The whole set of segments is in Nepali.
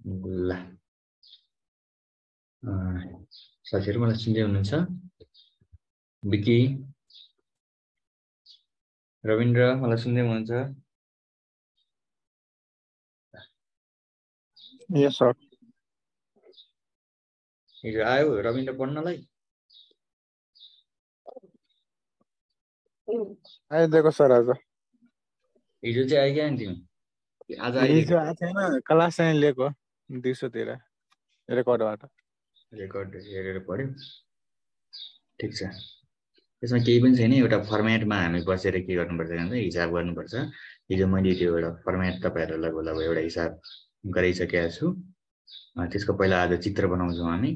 ल। साथीहरू मलाई सुन्दै हुनुहुन्छ? विकी? रविन्द्र मलाई सुन्दै हुनुहुन्छ? हिजो आयो रविन्द्र पढ्नलाई? आइदिएको सर आज। हिजो चाहिँ आइक्यो नि तिमी? आज छैन क्लास चाहिँ लिएको। दिउँसोतिर रेकर्डबाट रेकर्ड हेरेर पढ्यो। ठिक छ। त्यसमा केही पनि छैन एउटा फर्मेटमा हामी बसेर के गर्नुपर्छ भने हिसाब गर्नुपर्छ। हिजो मैले त्यो एउटा फर्मेट तपाईँहरूलाई लगभग एउटा हिसाब गराइसकेका छु। त्यसको पहिला आज चित्र बनाउँछौँ हामी।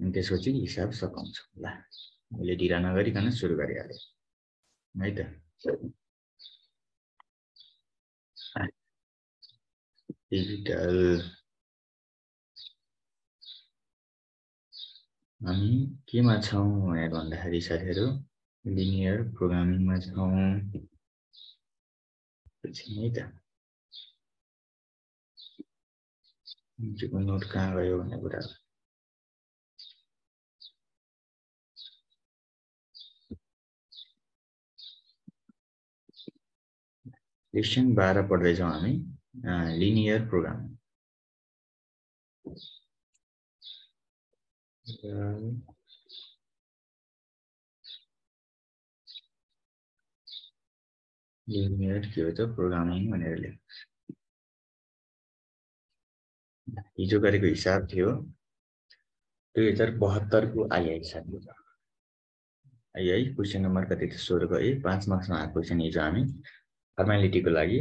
अनि त्यसपछि हिसाब सघाउँछौँ। ल मैले ढिला नगरिकन सुरु गरिहालेँ। है त। डिजिटल। हामी केमा छौँ भनेर भन्दाखेरि साथीहरू? लिनियर प्रोग्रामिङमा छौँ। है त। नोट कहाँ गयो भन्ने कुरा लेसन बाह्र पढ्दैछौँ हामी। लिनियर लिनियर के हो प्रोग्रामिङ भनेर लेख्छ हिजो गरेको हिसाब थियो दुई हजार बहत्तरको आइआई साथीहरू आइआई क्वेसन नम्बर कति थियो? सोह्रको है पाँच मार्क्समा आएको क्वेसन हिजो हामी फर्मेलिटीको लागि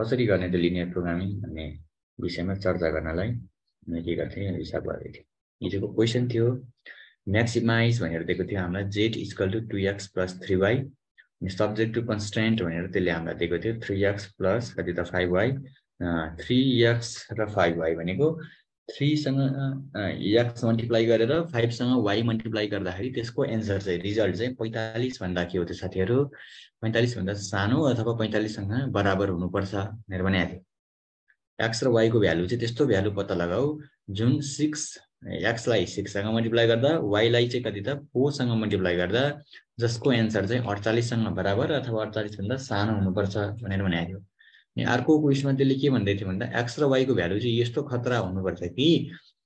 कसरी गर्ने त लिनियर प्रोग्रामिङ भन्ने विषयमा चर्चा गर्नलाई मैले के गर्थेँ? हिसाब गरेको थिएँ हिजोको क्वेसन थियो म्याक्सिमाइज भनेर दिएको थियो हामीलाई Z equal to two X plus three Y अनि सब्जेक्ट टु कन्सटेन्ट भनेर त्यसले हामीलाई दिएको थियो थ्री एक्स प्लस कति त फाइभ वाई थ्री एक्स र फाइभ वाई भनेको थ्रीसँग एक्स मल्टिप्लाई गरेर फाइभसँग वाइ मल्टिप्लाई गर्दाखेरि त्यसको एन्सर चाहिँ रिजल्ट चाहिँ पैँतालिसभन्दा के हो त्यो साथीहरू? पैँतालिसभन्दा सानो अथवा पैँतालिससँग बराबर हुनुपर्छ भनेर भनेको थियो। एक्स र वाइको भ्यालु चाहिँ त्यस्तो भ्यालु पत्ता लगाऊ जुन सिक्स एक्सलाई सिक्ससँग मल्टिप्लाई गर्दा वाइलाई चाहिँ कति त? फोरसँग मल्टिप्लाई गर्दा जसको एन्सर चाहिँ अडचालिससँग बराबर अथवा अडचालिसभन्दा सानो हुनुपर्छ भनेर भनेको थियो। अनि अर्को क्वेसनमा त्यसले के भन्दै थियो भन्दा एक्स र वाइको भ्यालु चाहिँ यस्तो खतरा हुनुपर्छ कि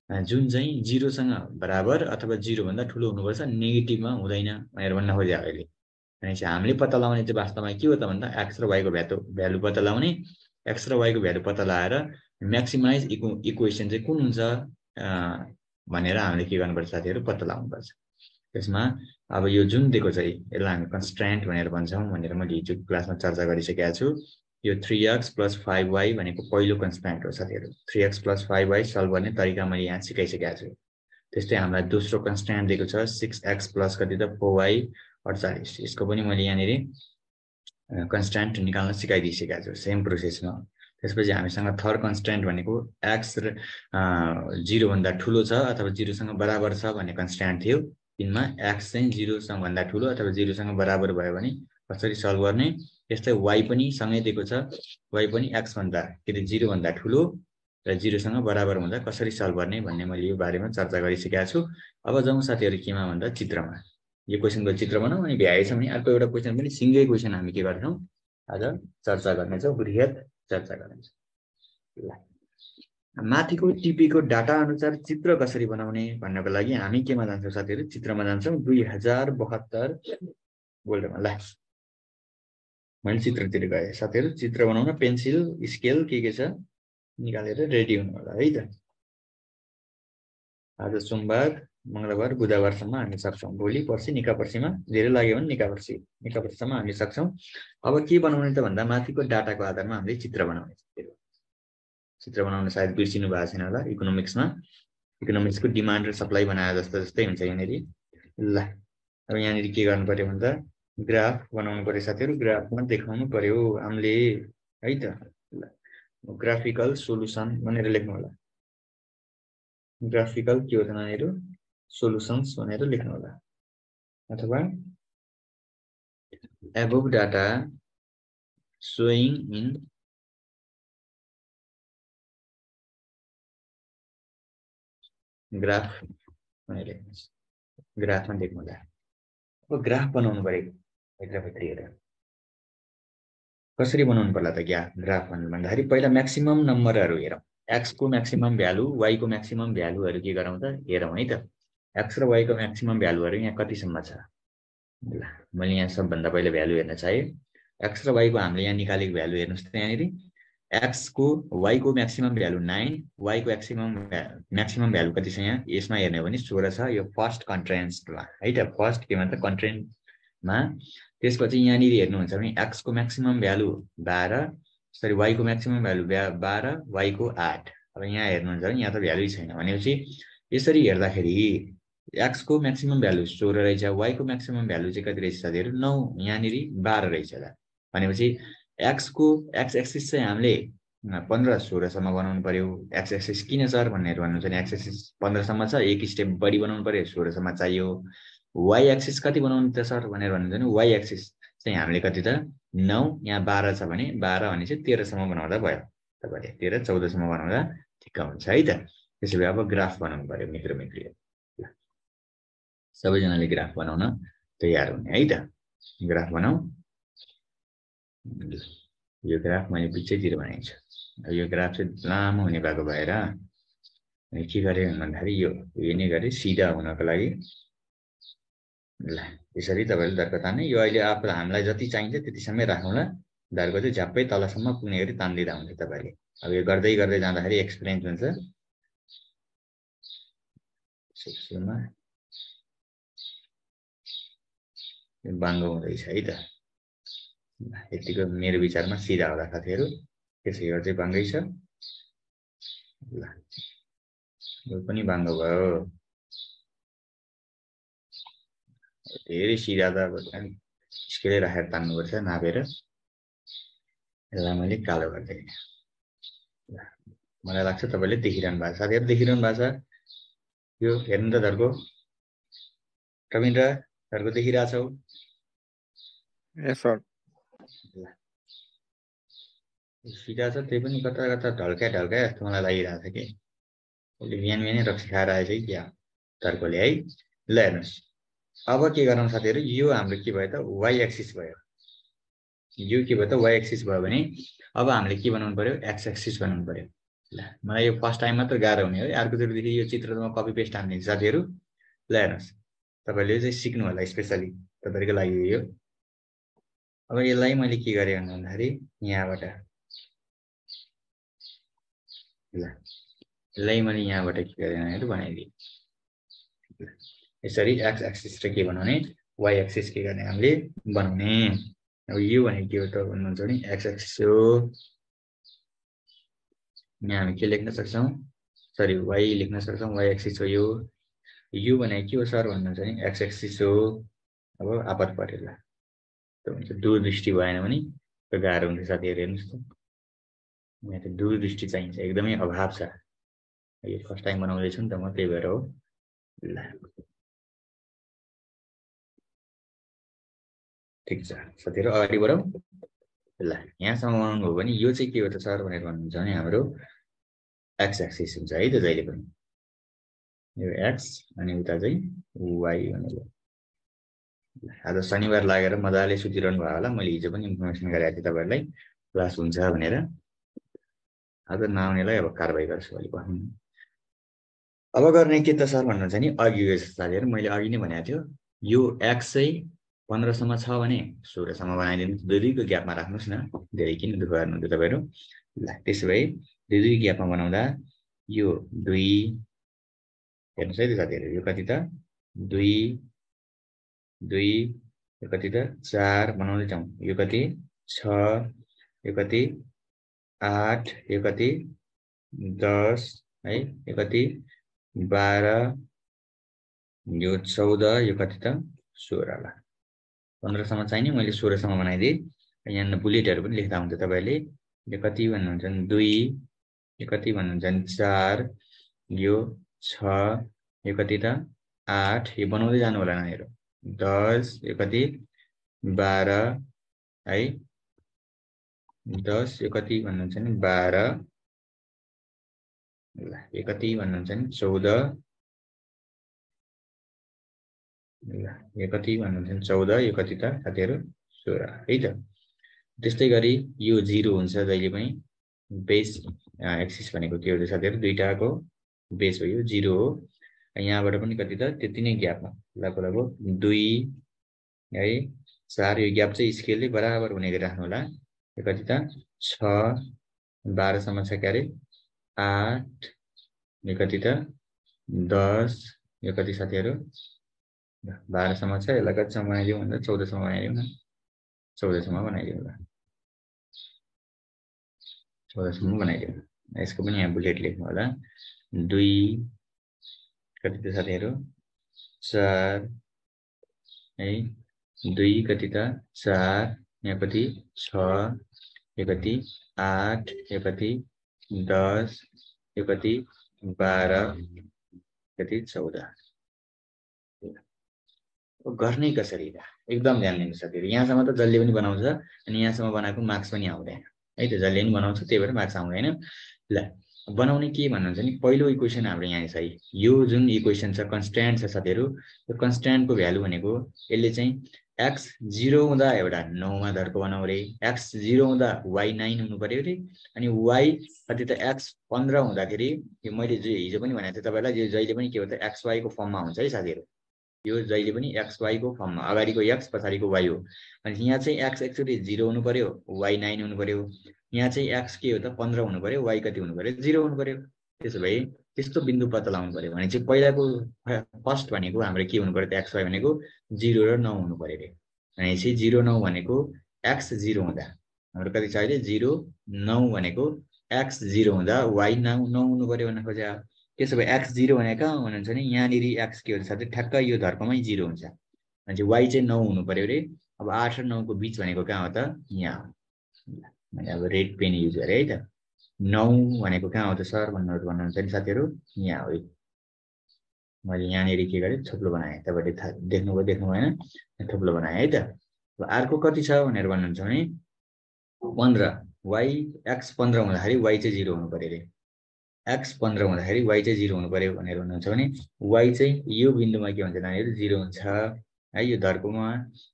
जुन चाहिँ जिरोसँग बराबर अथवा जिरोभन्दा ठुलो हुनुपर्छ नेगेटिभमा हुँदैन भनेर भन्न खोज्यो अहिले। भनेपछि हामीले पत्ता लगाउने चाहिँ वास्तवमा के हो त भन्दा एक्स र वाइको भ्यालु भ्यालु पत्ता लगाउने एक्स र वाइको भ्यालु पत्ता लगाएर म्याक्सिमाइज इक्व इक्वेसन चाहिँ कुन हुन्छ? भनेर हामीले के गर्नुपर्छ साथीहरू? पत्ता लगाउनुपर्छ। त्यसमा अब यो जुन दिएको चाहिँ यसलाई हामी कन्सट्रेन्ट भनेर भन्छौँ भनेर मैले हिजो क्लासमा चर्चा गरिसकेको छु। यो three X plus five Y भनेको पहिलो कन्सट्रेन्ट हो साथीहरू। Three X plus five Y solve गर्ने तरिका मैले यहाँ सिकाइसकेको छु। त्यस्तै हामीलाई दोस्रो कन्सट्रेन्ट दिएको छ सिक्स एक्स प्लस कति त? फोर वाई अडचालिस यसको पनि मैले यहाँनिर कन्सट्यान्ट निकाल्न सिकाइदिइसकेको छु। सेम प्रोसेसमा त्यसपछि हामीसँग थर्ड कन्सट्यान्ट भनेको एक्स र जिरोभन्दा ठुलो छ अथवा जिरोसँग बराबर छ भन्ने कन्सट्यान्ट थियो। तिनमा एक्स चाहिँ जिरोसँग भन्दा ठुलो अथवा जिरोसँग बराबर भयो भने कसरी सल्भ गर्ने? त्यस्तै वाइ पनि सँगै दिएको छ। वाइ पनि एक्सभन्दा के अरे जिरोभन्दा ठुलो र जिरोसँग बराबर हुँदा कसरी सल्भ गर्ने भन्ने मैले यो बारेमा चर्चा गरिसकेको छु। अब जाउँ साथीहरू केमा भन्दा चित्रमा। यो क्वेसनको चित्र बनाऊ अनि भ्याएछ भने अर्को एउटा क्वेसन पनि सिङ्गै क्वेसन हामी के गर्छौँ? आज चर्चा गर्नेछौँ। वृहत चर्चा गर्नेछौँ। ल। माथिको टिपीको डाटा अनुसार चित्र कसरी बनाउने भन्नको लागि हामी केमा जान्छौँ साथीहरू? चित्रमा जान्छौँ दुई हजार बहत्तर गोल्डमा ल। मैले चित्रतिर गएँ। साथीहरू चित्र बनाउन पेन्सिल स्केल के के छ निकालेर रेडी हुनु होला है त? आज सोमबार मङ्गलबार बुधबारसम्म हामी सक्छौँ भोलि पर्सि निका पर्सिमा धेरै लाग्यो भने निका पर्सि निका पर्सिसम्म हामी सक्छौँ अब के बनाउने त भन्दा माथिको डाटाको आधारमा हामीले चित्र बनाउने चित्र बनाउन सायद बिर्सिनु भएको छैन होला इकोनोमिक्समा इकोनोमिक्सको डिमान्ड र सप्लाई बनाए जस्तो जस्तै हुन्छ यहाँनिर ल अब यहाँनिर के गर्नु पऱ्यो भन्दा ग्राफ बनाउनु पऱ्यो साथीहरू ग्राफमा देखाउनु पऱ्यो हामीले है त ल ग्राफिकल सोलुसन भनेर लेख्नु होला ग्राफिकल के हो त नानीहरू सोलुसन्स भनेर लेख्नु होला अथवा above data showing in graph भनेर लेख्नुहोस् ग्राफमा लेख्नु होला अब ग्राफ बनाउनु पऱ्यो भित्रभित्र हेरेर कसरी बनाउनु पर्ला त ग्या ग्राफ भन्दाखेरि पहिला म्याक्सिमम् नम्बरहरू हेरौँ एक्सको म्याक्सिमम् भ्यालु वाइको म्याक्सिमम् भ्यालुहरू के गरौँ त हेरौँ है त एक्स र वाइको म्याक्सिमम् भ्यालुहरू यहाँ कतिसम्म छ? ल मैले यहाँ सबभन्दा पहिला भ्यालु हेर्न चाहेँ। एक्स र वाइको हामीले यहाँ निकालेको भ्यालु हेर्नुहोस् त यहाँनिर एक्सको वाइको म्याक्सिमम् भ्यालु नाइन वाइको एक्सिमम म्याक्सिमम भ्यालु कति छ यहाँ? यसमा हेर्ने हो भने सोह्र छ। यो फर्स्ट कन्ट्रेन्समा है त? फर्स्ट के भन्छ? कन्ट्रेन्टमा त्यसपछि यहाँनिर हेर्नुहुन्छ भने एक्सको म्याक्सिमम भ्यालु बाह्र सरी वाइको म्याक्सिमम भ्यालु बाह्र वाइको आठ। अब यहाँ हेर्नुहुन्छ भने यहाँ त भ्यालु छैन भनेपछि यसरी हेर्दाखेरि एक्सको म्याक्सिमम भ्यालु सोह्र रहेछ वाइको म्याक्सिमम भ्यालु चाहिँ कति रहेछ साथीहरू? नौ यहाँनिर बाह्र रहेछ त भनेपछि एक्सको एक्स एक्सिस चाहिँ हामीले पन्ध्र सोह्रसम्म बनाउनु पऱ्यो एक्स एक्सिस किन सर भनेर भन्नुहुन्छ भने एक्स एक्सिस पन्ध्रसम्म छ एक स्टेप बढी बनाउनु पऱ्यो सोह्रसम्म चाहियो। वाइ एक्सिस कति बनाउनु त सर भनेर भन्नुहुन्छ भने वाइ एक्सिस चाहिँ हामीले कति त नौ यहाँ बाह्र छ भने बाह्र भने चाहिँ तेह्रसम्म बनाउँदा भयो। तपाईँले तेह्र चौधसम्म बनाउँदा ठिक्क हुन्छ है त। त्यसो भए अब ग्राफ बनाउनु पऱ्यो मित्र मित्री सबैजनाले ग्राफ बनाउन तयार हुने है त ग्राफ बनाऊ यो ग्राफ मैले बिचैतिर बनाएको छु यो ग्राफ चाहिँ लामो हुने भएको भएर के गरेँ भन्दाखेरि यो हेर्ने गरेँ सिधा हुनको लागि ल यसरी तपाईँले दर्को तान्ने यो अहिले आफू हामीलाई जति चाहिन्छ त्यतिसम्मै राखौँला दर्को चाहिँ झ्याप्पै तलसम्म पुग्ने गरी तानिदिँदा हुन्छ तपाईँले अब यो गर्दै गर्दै जाँदाखेरि एक्सपिरियन्स हुन्छ सुरुमा बाङ्गो हुँदैछ है त। यतिको मेरो विचारमा सिधा होला साथीहरू त्यसै चाहिँ बाङ्गै छ। ल यो पनि बाङ्गो भयो। धेरै सिधा त अब स्केलै राखेर तान्नुपर्छ नापेर। यसलाई मैले कालो गरिदिएँ मलाई लाग्छ तपाईँले देखिरहनु भएको छ। साथीहरू देखिरहनु भएको छ। यो हेर्नु त धर्को। रविन्द्र धर्को देखिरहेछौ। सिधा छ त्यही पनि कता कता ढल्काइ ढल्काइ जस्तो मलाई लागिरहेको छ कि उसले बिहान बिहानै रक्सी खाएर आएछ कि क्या तर्कोले है ल हेर्नुहोस् अब के गरौँ साथीहरू यो हाम्रो के भयो त वाइ एक्सिस भयो यो के भयो त वाइ एक्सिस भयो भने अब हामीले के बनाउनु पऱ्यो एक्स एक्सिस बनाउनु पऱ्यो ल मलाई यो फर्स्ट टाइम मात्र गाह्रो हुने है अर्कोचोटिदेखि यो चित्र त म कपी पेस्ट हानिदिन्छु साथीहरू ल हेर्नुहोस् तपाईँले चाहिँ सिक्नु होला स्पेसली तपाईँहरूको लागि यो अब यसलाई मैले के गरेँ भन्दाखेरि यहाँबाट ल यसलाई मैले यहाँबाट के गरेँ भनेर बनाइदिएँ। यसरी एक्स एक्सिस र के बनाउने वाइ एक्सिस के गर्ने हामीले बनाउने। अब यो भनेको के हो त भन्नुहुन्छ भने एक्स एक्सिस हो। यहाँ हामी के लेख्न सक्छौँ? सरी वाइ लेख्न सक्छौँ वाइ एक्सिस हो यो। यु भनेको के हो सर भन्नुहुन्छ भने एक्स एक्सिस हो। अब आपत परेर हुन्छ दूरदृष्टि भएन भने गाह्रो हुन्छ साथीहरू हेर्नुहोस् त यहाँ त दूरदृष्टि चाहिन्छ एकदमै अभाव छ यो फर्स्ट टाइम बनाउँदैछु नि त म त्यही भएर हो ल ठिक छ साथीहरू अगाडि बढौँ ल यहाँसम्म बनाउनु हो भने यो चाहिँ के हो त सर भनेर भन्नुहुन्छ भने हाम्रो एक्स एक्सिस हुन्छ है त जहिले पनि यो एक्स अनि उता चाहिँ वाइ भनेर आज शनिबार लागेर मजाले सुतिरहनु भयो होला मैले हिजो पनि इन्फर्मेसन गरेको थिएँ तपाईँहरूलाई क्लास हुन्छ भनेर आज नआउनेलाई अब कारवाही गर्छु अलिक अब गर्ने के त सर भन्नुहुन्छ नि अघि साथीहरू मैले अघि नै भनेको थियो यो एक्स चाहिँ पन्ध्रसम्म छ भने सोह्रसम्म बनाइदिनु दुई दुईको ग्यापमा राख्नुहोस् न धेरै किन दुःख गर्नुहुन्छ तपाईँहरू ल त्यसो भए दुई दुई ग्यापमा बनाउँदा यो दुई हेर्नुहोस् है त साथीहरू यो कति त दुई दुई यो कति त चार बनाउँदै जाउँ यो कति छ यो कति आठ यो कति दस है यो कति बाह्र यो चौध यो कति त सोह्र ल पन्ध्रसम्म चाहिने मैले सोह्रसम्म बनाइदिएँ। यहाँ बुलेटहरू पनि लेख्दा हुन्छ तपाईँहरूले। यो कति भन्नुहुन्छ भने दुई यो कति भन्नुहुन्छ भने चार यो छ यो कति त आठ यो बनाउँदै जानु होला नानीहरू। दस यो कति? बाह्र है? दस यो कति भन्नुहुन्छ नि? बाह्र। यो कति भन्नुहुन्छ नि? चौध। यो कति भन्नुहुन्छ नि? चौध यो कति त? साथीहरू सोह्र है त? त्यस्तै गरी यो जिरो हुन्छ जहिले पनि। बेस एक्सिस भनेको के हुन्छ साथीहरू? दुइटाको बेस हो यो जिरो हो। यहाँबाट पनि कति त? त्यति नै ग्यापमा। लगभग लगभग दुई है चार यो ग्याप चाहिँ स्केलले बराबर हुने गरी राख्नु होला। यो कति त? छ बाह्रसम्म छ क्यारे। आठ यो कति त? दस यो कति साथीहरू? बाह्रसम्म छ यसलाई कतिसम्म बनाइदिउँ भन्दा? चौधसम्म बनाइदिउँ न। चौधसम्म बनाइदिउँ ल चौधसम्म बनाइदिउँ। यसको पनि यहाँ बुलेट लेख्नु होला। दुई कति साथीहरू? चार है दुई कति त चार यहाँ कति छ यो कति आठ यो कति दस यो कति बाह्र कति चौध। गर्ने कसरी त एकदम ध्यान दिनु साथीहरू यहाँसम्म त जसले पनि बनाउँछ अनि यहाँसम्म बनाएको मार्क्स पनि आउँदैन। है त जसले पनि बनाउँछ त्यही भएर मार्क्स आउँदैन। ल बनाउने के भन्नुहुन्छ नि पहिलो इक्वेसन हाम्रो यहाँ छ यो जुन इक्वेसन छ कन्सट्यान्ट छ साथीहरू यो कन्सट्यान्टको भ्यालु भनेको यसले चाहिँ एक्स जिरो हुँदा एउटा नौमा धर्को बनाऊ अरे एक्स जिरो हुँदा वाइ नाइन हुनु पऱ्यो अरे अनि वाइ कति त एक्स पन्ध्र हुँदाखेरि यो मैले हिजो पनि भनेको थिएँ तपाईँलाई जहिले पनि के भन्छ एक्स वाईको फर्ममा हुन्छ है साथीहरू। यो जहिले पनि एक्स वाईको फर्ममा अगाडिको एक्स पछाडिको वाइ हो। अनि यहाँ चाहिँ एक्स एकचोटि जिरो हुनु पऱ्यो वाइ नाइन हुनु पऱ्यो यहाँ चाहिँ एक्स के हो त पन्ध्र हुनु पऱ्यो वाइ कति हुनु पऱ्यो जिरो हुनु पऱ्यो त्यसो भए त्यस्तो बिन्दु पत्ता लगाउनु पऱ्यो भने चाहिँ पहिलाको फर्स्ट भनेको हाम्रो के हुनु पऱ्यो त एक्स वाइ भनेको जिरो र नौ हुनु पऱ्यो अरे भनेपछि जिरो नौ भनेको एक्स जिरो हुँदा हाम्रो कति छ अहिले? जिरो नौ भनेको एक्स जिरो हुँदा वाइ नौ नौ हुनु पऱ्यो भन्न खोज्या त्यसो भए एक्स जिरो भने कहाँ हुनुहुन्छ भने यहाँनिर एक्स के हुन्छ? ठ्याक्क यो धर्कमै जिरो हुन्छ। भने चाहिँ वाइ चाहिँ नौ हुनु पऱ्यो अरे। अब आठ र नौको बिच भनेको कहाँ हो त? यहाँ। हो मैले अब रेड पेन युज गरेँ है त। नौ भनेको कहाँ हो त सर? भन्नु भन्नुहुन्छ नि साथीहरू। यहाँ हो। मैले यहाँनिर के गरेँ? थुप्लो बनाएँ। तपाईँले थाहा देख्नुभयो देख्नु भएन थुप्लो बनाएँ है त। अब अर्को कति छ भनेर भन्नुहुन्छ भने पन्ध्र। वाइ एक्स पन्ध्र हुँदाखेरि वाइ चाहिँ जिरो हुनु पऱ्यो अरे। एक्स पन्ध्र हुँदाखेरि वाइ चाहिँ जिरो हुनु पऱ्यो भनेर हुनुहुन्छ भने वाइ चाहिँ यो बिन्दुमा के हुन्छ नानीहरू? जिरो हुन्छ। है यो धर्कोमा।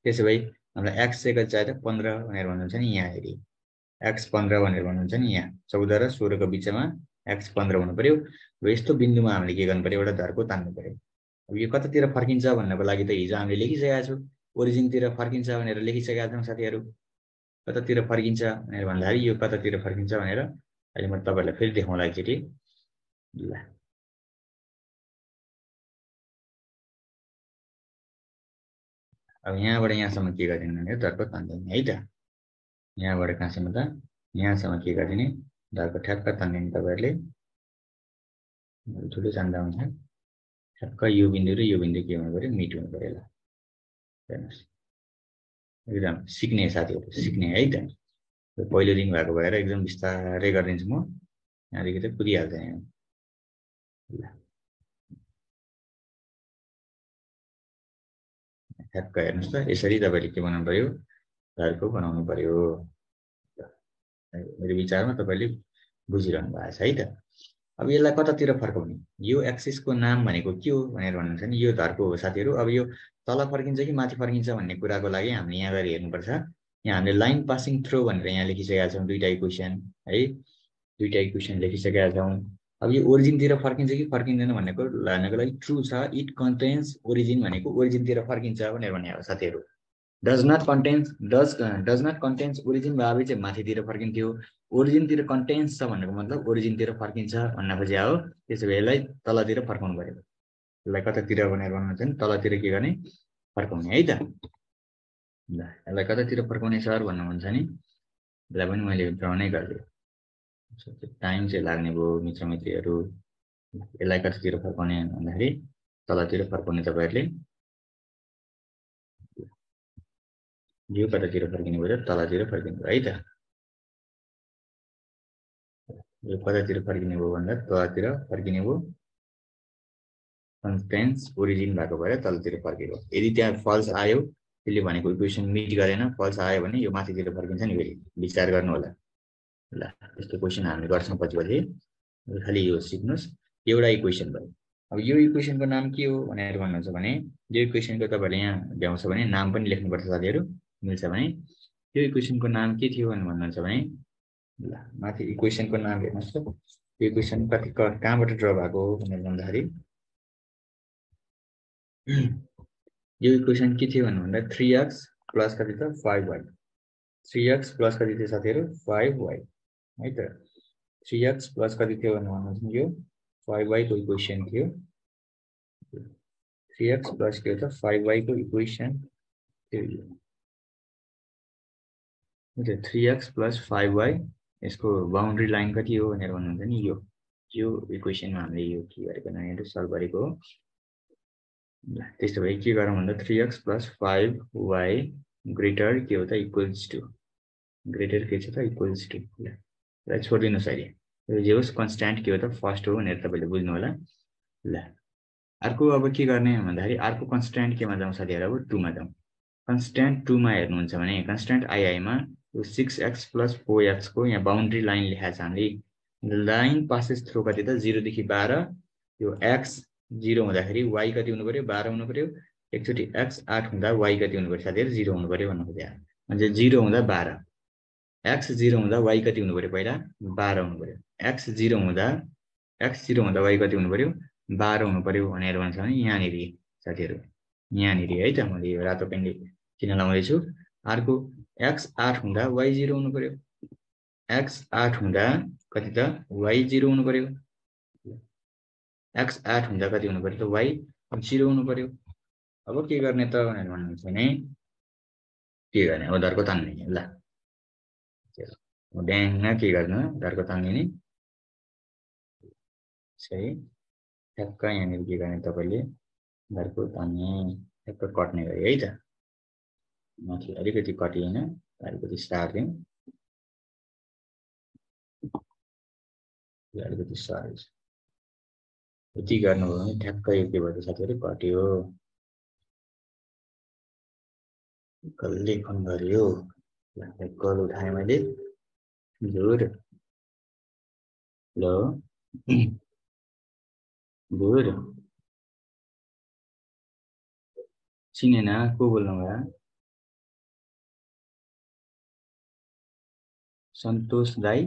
त्यसो भए हामीलाई एक्स चाहिँ कति चाहियो पन्ध्र भनेर भन्नुहुन्छ नि यहाँ हेरी। एक्स पन्ध्र भनेर भन्नुहुन्छ नि यहाँ। चौध र सोह्रको बिचमा एक्स पन्ध्र हुनु पऱ्यो अब यस्तो बिन्दुमा हामीले के गर्नु पऱ्यो एउटा धर्को तान्नु पऱ्यो अब यो कतातिर फर्किन्छ भन्नको लागि त हिजो हामीले लेखिसकेका छौँ। ओरिजिनतिर फर्किन्छ भनेर लेखिसकेका छौँ साथीहरू। कतातिर फर्किन्छ भनेर भन्दाखेरि यो कतातिर फर्किन्छ भनेर अहिले म तपाईँहरूलाई फेरि देखाउँदाखेरि ल अब यहाँबाट यहाँसम्म के गरिदिनु भने दर्क तन्दिने है त यहाँबाट कहाँसम्म त यहाँसम्म के गरिदिने दर्क ठ्याक्क तन्दिने तपाईँहरूले ठुलो चान्दा हुन्छ ठ्याक्क यो बिन्दु र यो बिन्दु के हुनु पऱ्यो मिट हुनु पऱ्यो ल हेर्नुहोस् एकदम सिक्ने साथीहरू सिक्ने है त पहिलो पहिलोदेखि भएको भएर एकदम बिस्तारै गरिदिन्छु म यहाँदेखि त पुगिहाल्छ यहाँ ठ्याक्क हेर्नुहोस् त यसरी तपाईँले के बनाउनु पऱ्यो घरको बनाउनु पऱ्यो मेरो विचारमा तपाईँले बुझिरहनु भएको छ है त अब यसलाई कतातिर फर्काउने यो एक्सिसको नाम भनेको के हो भनेर भन्नुहुन्छ नि यो धर्को हो साथीहरू अब यो तल फर्किन्छ कि माथि फर्किन्छ भन्ने कुराको लागि हामीले यहाँ गएर हेर्नुपर्छ यहाँ हामीले लाइन पासिङ थ्रो भनेर यहाँ लेखिसकेका छौँ दुइटा इक्वेसन है दुइटा इक्वेसन लेखिसकेका छौँ अब यो ओरिजिनतिर फर्किन्छ कि फर्किँदैन भन्नेको भन्नको लागि ट्रु छ इट कन्टेन्स ओरिजिन भनेको ओरिजिनतिर फर्किन्छ भनेर अब साथीहरू। Does not contains does does not contains origin भए चाहिँ माथितिर फर्किन्थ्यो। ओरिजिनतिर कन्टेन्स छ भनेको मतलब ओरिजिनतिर फर्किन्छ भन्न खोजे हो त्यसो भए यसलाई तलतिर फर्काउनु पऱ्यो। यसलाई कतातिर भनेर भन्नुहुन्छ भने तलतिर के गर्ने? फर्काउने है त। ल यसलाई कतातिर फर्काउने सर भन्नुहुन्छ नि? यसलाई पनि मैले ड्र नै गरिदिएँ। टाइम चाहिँ लाग्ने भयो मित्रमित्रीहरू। यसलाई कतातिर फर्काउने भन्दाखेरि तलतिर फर्काउने तपाईँहरूले यो कतातिर फर्किने भयो तलतिर फर्किने भयो है त? यो कतातिर फर्किने भयो भन्दा तलतिर फर्किने भयो। कन्सटेन्स ओरिजिन भएको भएर तलतिर फर्केको यदि त्यहाँ फल्स आयो त्यसले भनेको इक्वेसन मिट गरेन फल्स आयो भने यो माथितिर फर्किन्छ नि फेरि। विचार गर्नु होला ल यस्तो क्वेसन हामी गर्छौँ पछि पछि। खालि यो सिक्नुहोस्। एउटा इक्वेसन भयो। अब यो इक्वेसनको नाम के हो भनेर भन्नुहुन्छ भने यो इक्वेसनको तपाईँहरूले यहाँ भ्याउँछ भने नाम पनि लेख्नुपर्छ साथीहरू। मिल्छ भने। यो इक्वेसनको नाम के थियो भनेर भन्नुहुन्छ भने ल माथि इक्वेसनको नाम हेर्नुहोस् त। यो इक्वेसन कति कहाँबाट ड्र भएको हो भनेर भन्दाखेरि यो इक्वेसन के थियो भन्नु भन्दा थ्री एक्स प्लस कति त? Five Y three X plus कति थियो साथीहरू? फाइभ वाइ है त थ्री एक्स प्लस कति थियो भनेर भन्नुहुन्छ यो फाइभ वाईको इक्वेसन थियो थ्री एक्स प्लस के हो त फाइभ वाईको इक्वेसन थियो three X plus five Y यसको बााउन्ड्री लाइन कति हो भनेर भन्नुहुन्छ नि यो। यो इक्वेसनमा हामीले यो के गरेको नानीहरू सल्भ गरेको हो ल त्यस्तो भए के गरौँ भन्दा three X plus five Y greater के हो त इक्वल्स टू ग्रेटर के छ त इक्वल्स टू ल छोडिदिनुहोस् अहिले। जे होस् कन्सट्यान्ट के हो त? फर्स्ट हो भनेर तपाईँले बुझ्नु होला ल। अर्को अब के गर्ने भन्दाखेरि अर्को कन्सट्यान्ट केमा जाउँ साथीहरू? अब टूमा जाउँ। कन्सट्यान्ट टूमा हेर्नुहुन्छ भने कन्सट्यान्ट आइआईमा यो सिक्स एक्स प्लस फोर एक्सको यहाँ बााउन्ड्री लाइन लेखाएको छ हामीले। लाइन पासेस थ्रु कति त? जिरोदेखि बाह्र। यो एक्स जिरो हुँदाखेरि वाइ कति हुनु पऱ्यो बाह्र हुनु पऱ्यो एकचोटि एक्स आठ हुँदा वाइ कति हुनु पऱ्यो साथीहरू? जिरो हुनु पऱ्यो भन्नु खोज्यो। भने जिरो हुँदा बाह्र। एक्स जिरो हुँदा वाइ कति हुनु पऱ्यो पहिला? बाह्र हुनु पऱ्यो एक्स जिरो हुँदा एक्स जिरो हुँदा वाइ कति हुनु पऱ्यो बाह्र हुनु पऱ्यो भनेर भन्छ भने यहाँनिर साथीहरू। यहाँनिर है त मैले यो रातो पेनले किन लाउँदैछु अर्को एक्स आठ हुँदा वाइ जिरो हुनु पऱ्यो एक्स आठ हुँदा कति त? वाइ जिरो हुनु पऱ्यो एक्स आठ हुँदा कति हुनु पऱ्यो त? वाइ जिरो हुनु पऱ्यो अब के गर्ने त भनेर भन्नुहुन्छ भने के गर्ने? अब धर्को तान्ने ल। ड्याङ के गर्नु धर्को तान्ने सही ठ्याक्क यहाँनिर के गर्ने तपाईँले घरको तान्ने ठ्याक्क कट्ने गरी है त माथि अलिकति कटिएन अलिकति सारिदिउँ अलिकति साह्रै छ यति गर्नुभयो भने ठ्याक्क के भयो साथीहरू कट्यो कसले फोन गर्यो कल उठाएँ मैले हजुर हेलो गुड चिनेन को बोल्नु भयो सन्तोष दाई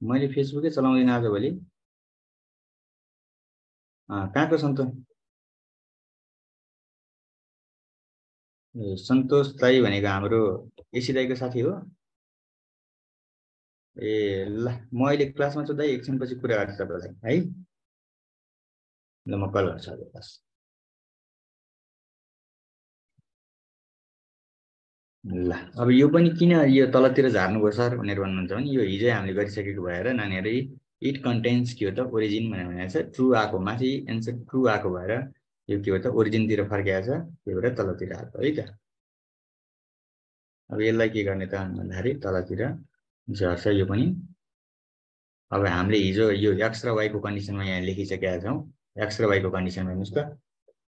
मैले फेसबुकै चलाउँदिनँ आजभोलि कहाँको सन्तोष सन्तोष दाई भनेको हाम्रो एसी दाईको साथी हो। ए ल म अहिले क्लासमा छु दाइ एकछिनपछि कुरा गर्छु तपाईँलाई है? ल म कल गर्छु हजुर क्लास ल अब यो पनि किन यो तलतिर झार्नुभयो सर भनेर भन्नुहुन्छ भने यो हिजै हामीले गरिसकेको भएर नानीहरू इट कन्टेन्स के हो त ओरिजिन भनेर भनेको छ ट्रु आएको माथि एन्सर ट्रु आएको भएर यो के हो त ओरिजिनतिर फर्किएको छ त्यो भएर तलतिर आएको है त? अब यसलाई के गर्ने त भन्दाखेरि तलतिर झर्छ यो पनि। अब हामीले हिजो यो एक्स र वाईको कन्डिसनमा यहाँ लेखिसकेका छौँ। एक्स र वाईको कन्डिसनमा हेर्नुहोस् त।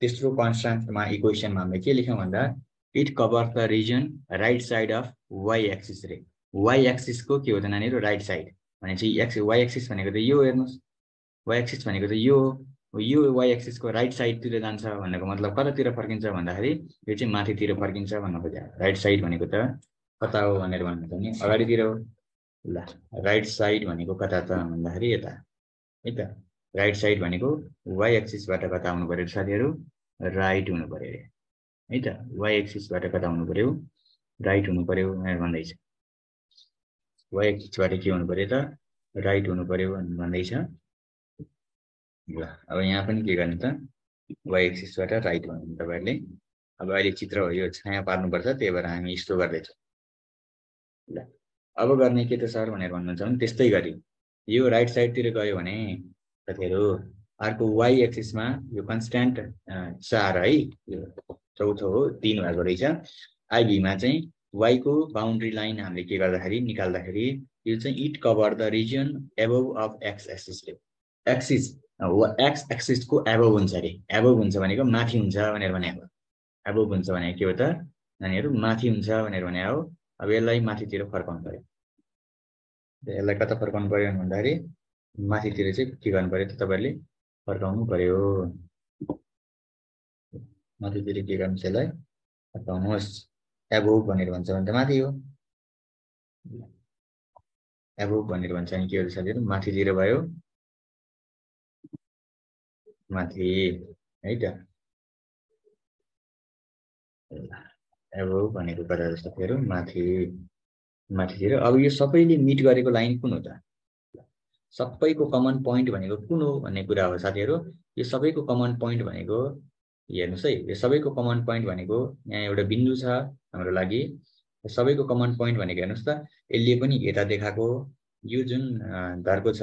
तेस्रो कन्सटेन्टमा इक्वेसनमा हामीले के लेख्यौँ भन्दा it cover the region right side of Y axis रे। वाइ एक्सिसको के हो त नानीहरू? Right side. भनेपछि एक्स वाइ एक्सिस भनेको त यो हेर्नुहोस्। वाइ एक्सिस भनेको त यो हो। यो वाइ एक्सिसको राइट साइडतिर जान्छ भनेको मतलब कतातिर फर्किन्छ भन्दाखेरि यो चाहिँ माथितिर फर्किन्छ भन्नु खोज्यो। राइट साइड भनेको त कता हो भनेर भन्नु भने अगाडितिर हो। ल राइट साइड भनेको कता त भन्दाखेरि यता। है त? राइट साइड भनेको वाइ एक्सिसबाट कता आउनु पऱ्यो साथीहरू? राइट हुनु पऱ्यो अरे है त? वाइ एक्सिसबाट कता आउनु पऱ्यो? राइट हुनु पऱ्यो भनेर भन्दैछ। वाइ एक्सिसबाट के हुनु पऱ्यो त? राइट हुनु पऱ्यो भन्दैछ। ल अब यहाँ पनि के गर्ने त वाइ एक्सिसबाट राइट भन्नु तपाईँहरूले अब अहिले चित्र हो यो छाया पार्नुपर्छ त्यही भएर हामी यस्तो गर्दैछौँ ल अब गर्ने के त सर भनेर भन्नुहुन्छ भने त्यस्तै गरी यो राइट साइडतिर गयो भने साथीहरू अर्को वाइ एक्सिसमा यो कन्सट्यान्ट चार है यो चौथो हो तिन भएको रहेछ आइभीमा चाहिँ वाइको बााउन्ड्री लाइन हामीले के गर्दाखेरि निकाल्दाखेरि यो चाहिँ it cover the region above of X एक्सिसले axis X एक्सिसको एबोभ हुन्छ अरे। एबोभ हुन्छ भनेको माथि हुन्छ भनेर भने हो एबोभ हुन्छ भने के हो त? नानीहरू माथि हुन्छ भनेर भने हो। अब यसलाई माथितिर फर्काउनु पऱ्यो। यसलाई कता फर्काउनु पऱ्यो भन्दाखेरि माथितिर चाहिँ के गर्नु पऱ्यो त तपाईँहरूले फर्काउनु पऱ्यो। माथितिर के गर्नु यसलाई? फर्काउनुहोस्। एभोभ भनेर भन्छ भने त माथि हो। एभोभ भनेर भन्छ भने के हो साथीहरू? माथितिर भयो। माथि है त एभोभ भनेको कता साथीहरू माथि माथितिर अब यो सबैले मिट गरेको लाइन कुन हो त सबैको कमन पोइन्ट भनेको कुन हो भन्ने कुरा हो साथीहरू यो सबैको कमन पोइन्ट भनेको हेर्नुहोस् है यो सबैको कमन पोइन्ट भनेको यहाँ एउटा बिन्दु छ हाम्रो लागि सबैको कमन पोइन्ट भनेको हेर्नुहोस् त यसले पनि यता देखाएको यो जुन धर्को छ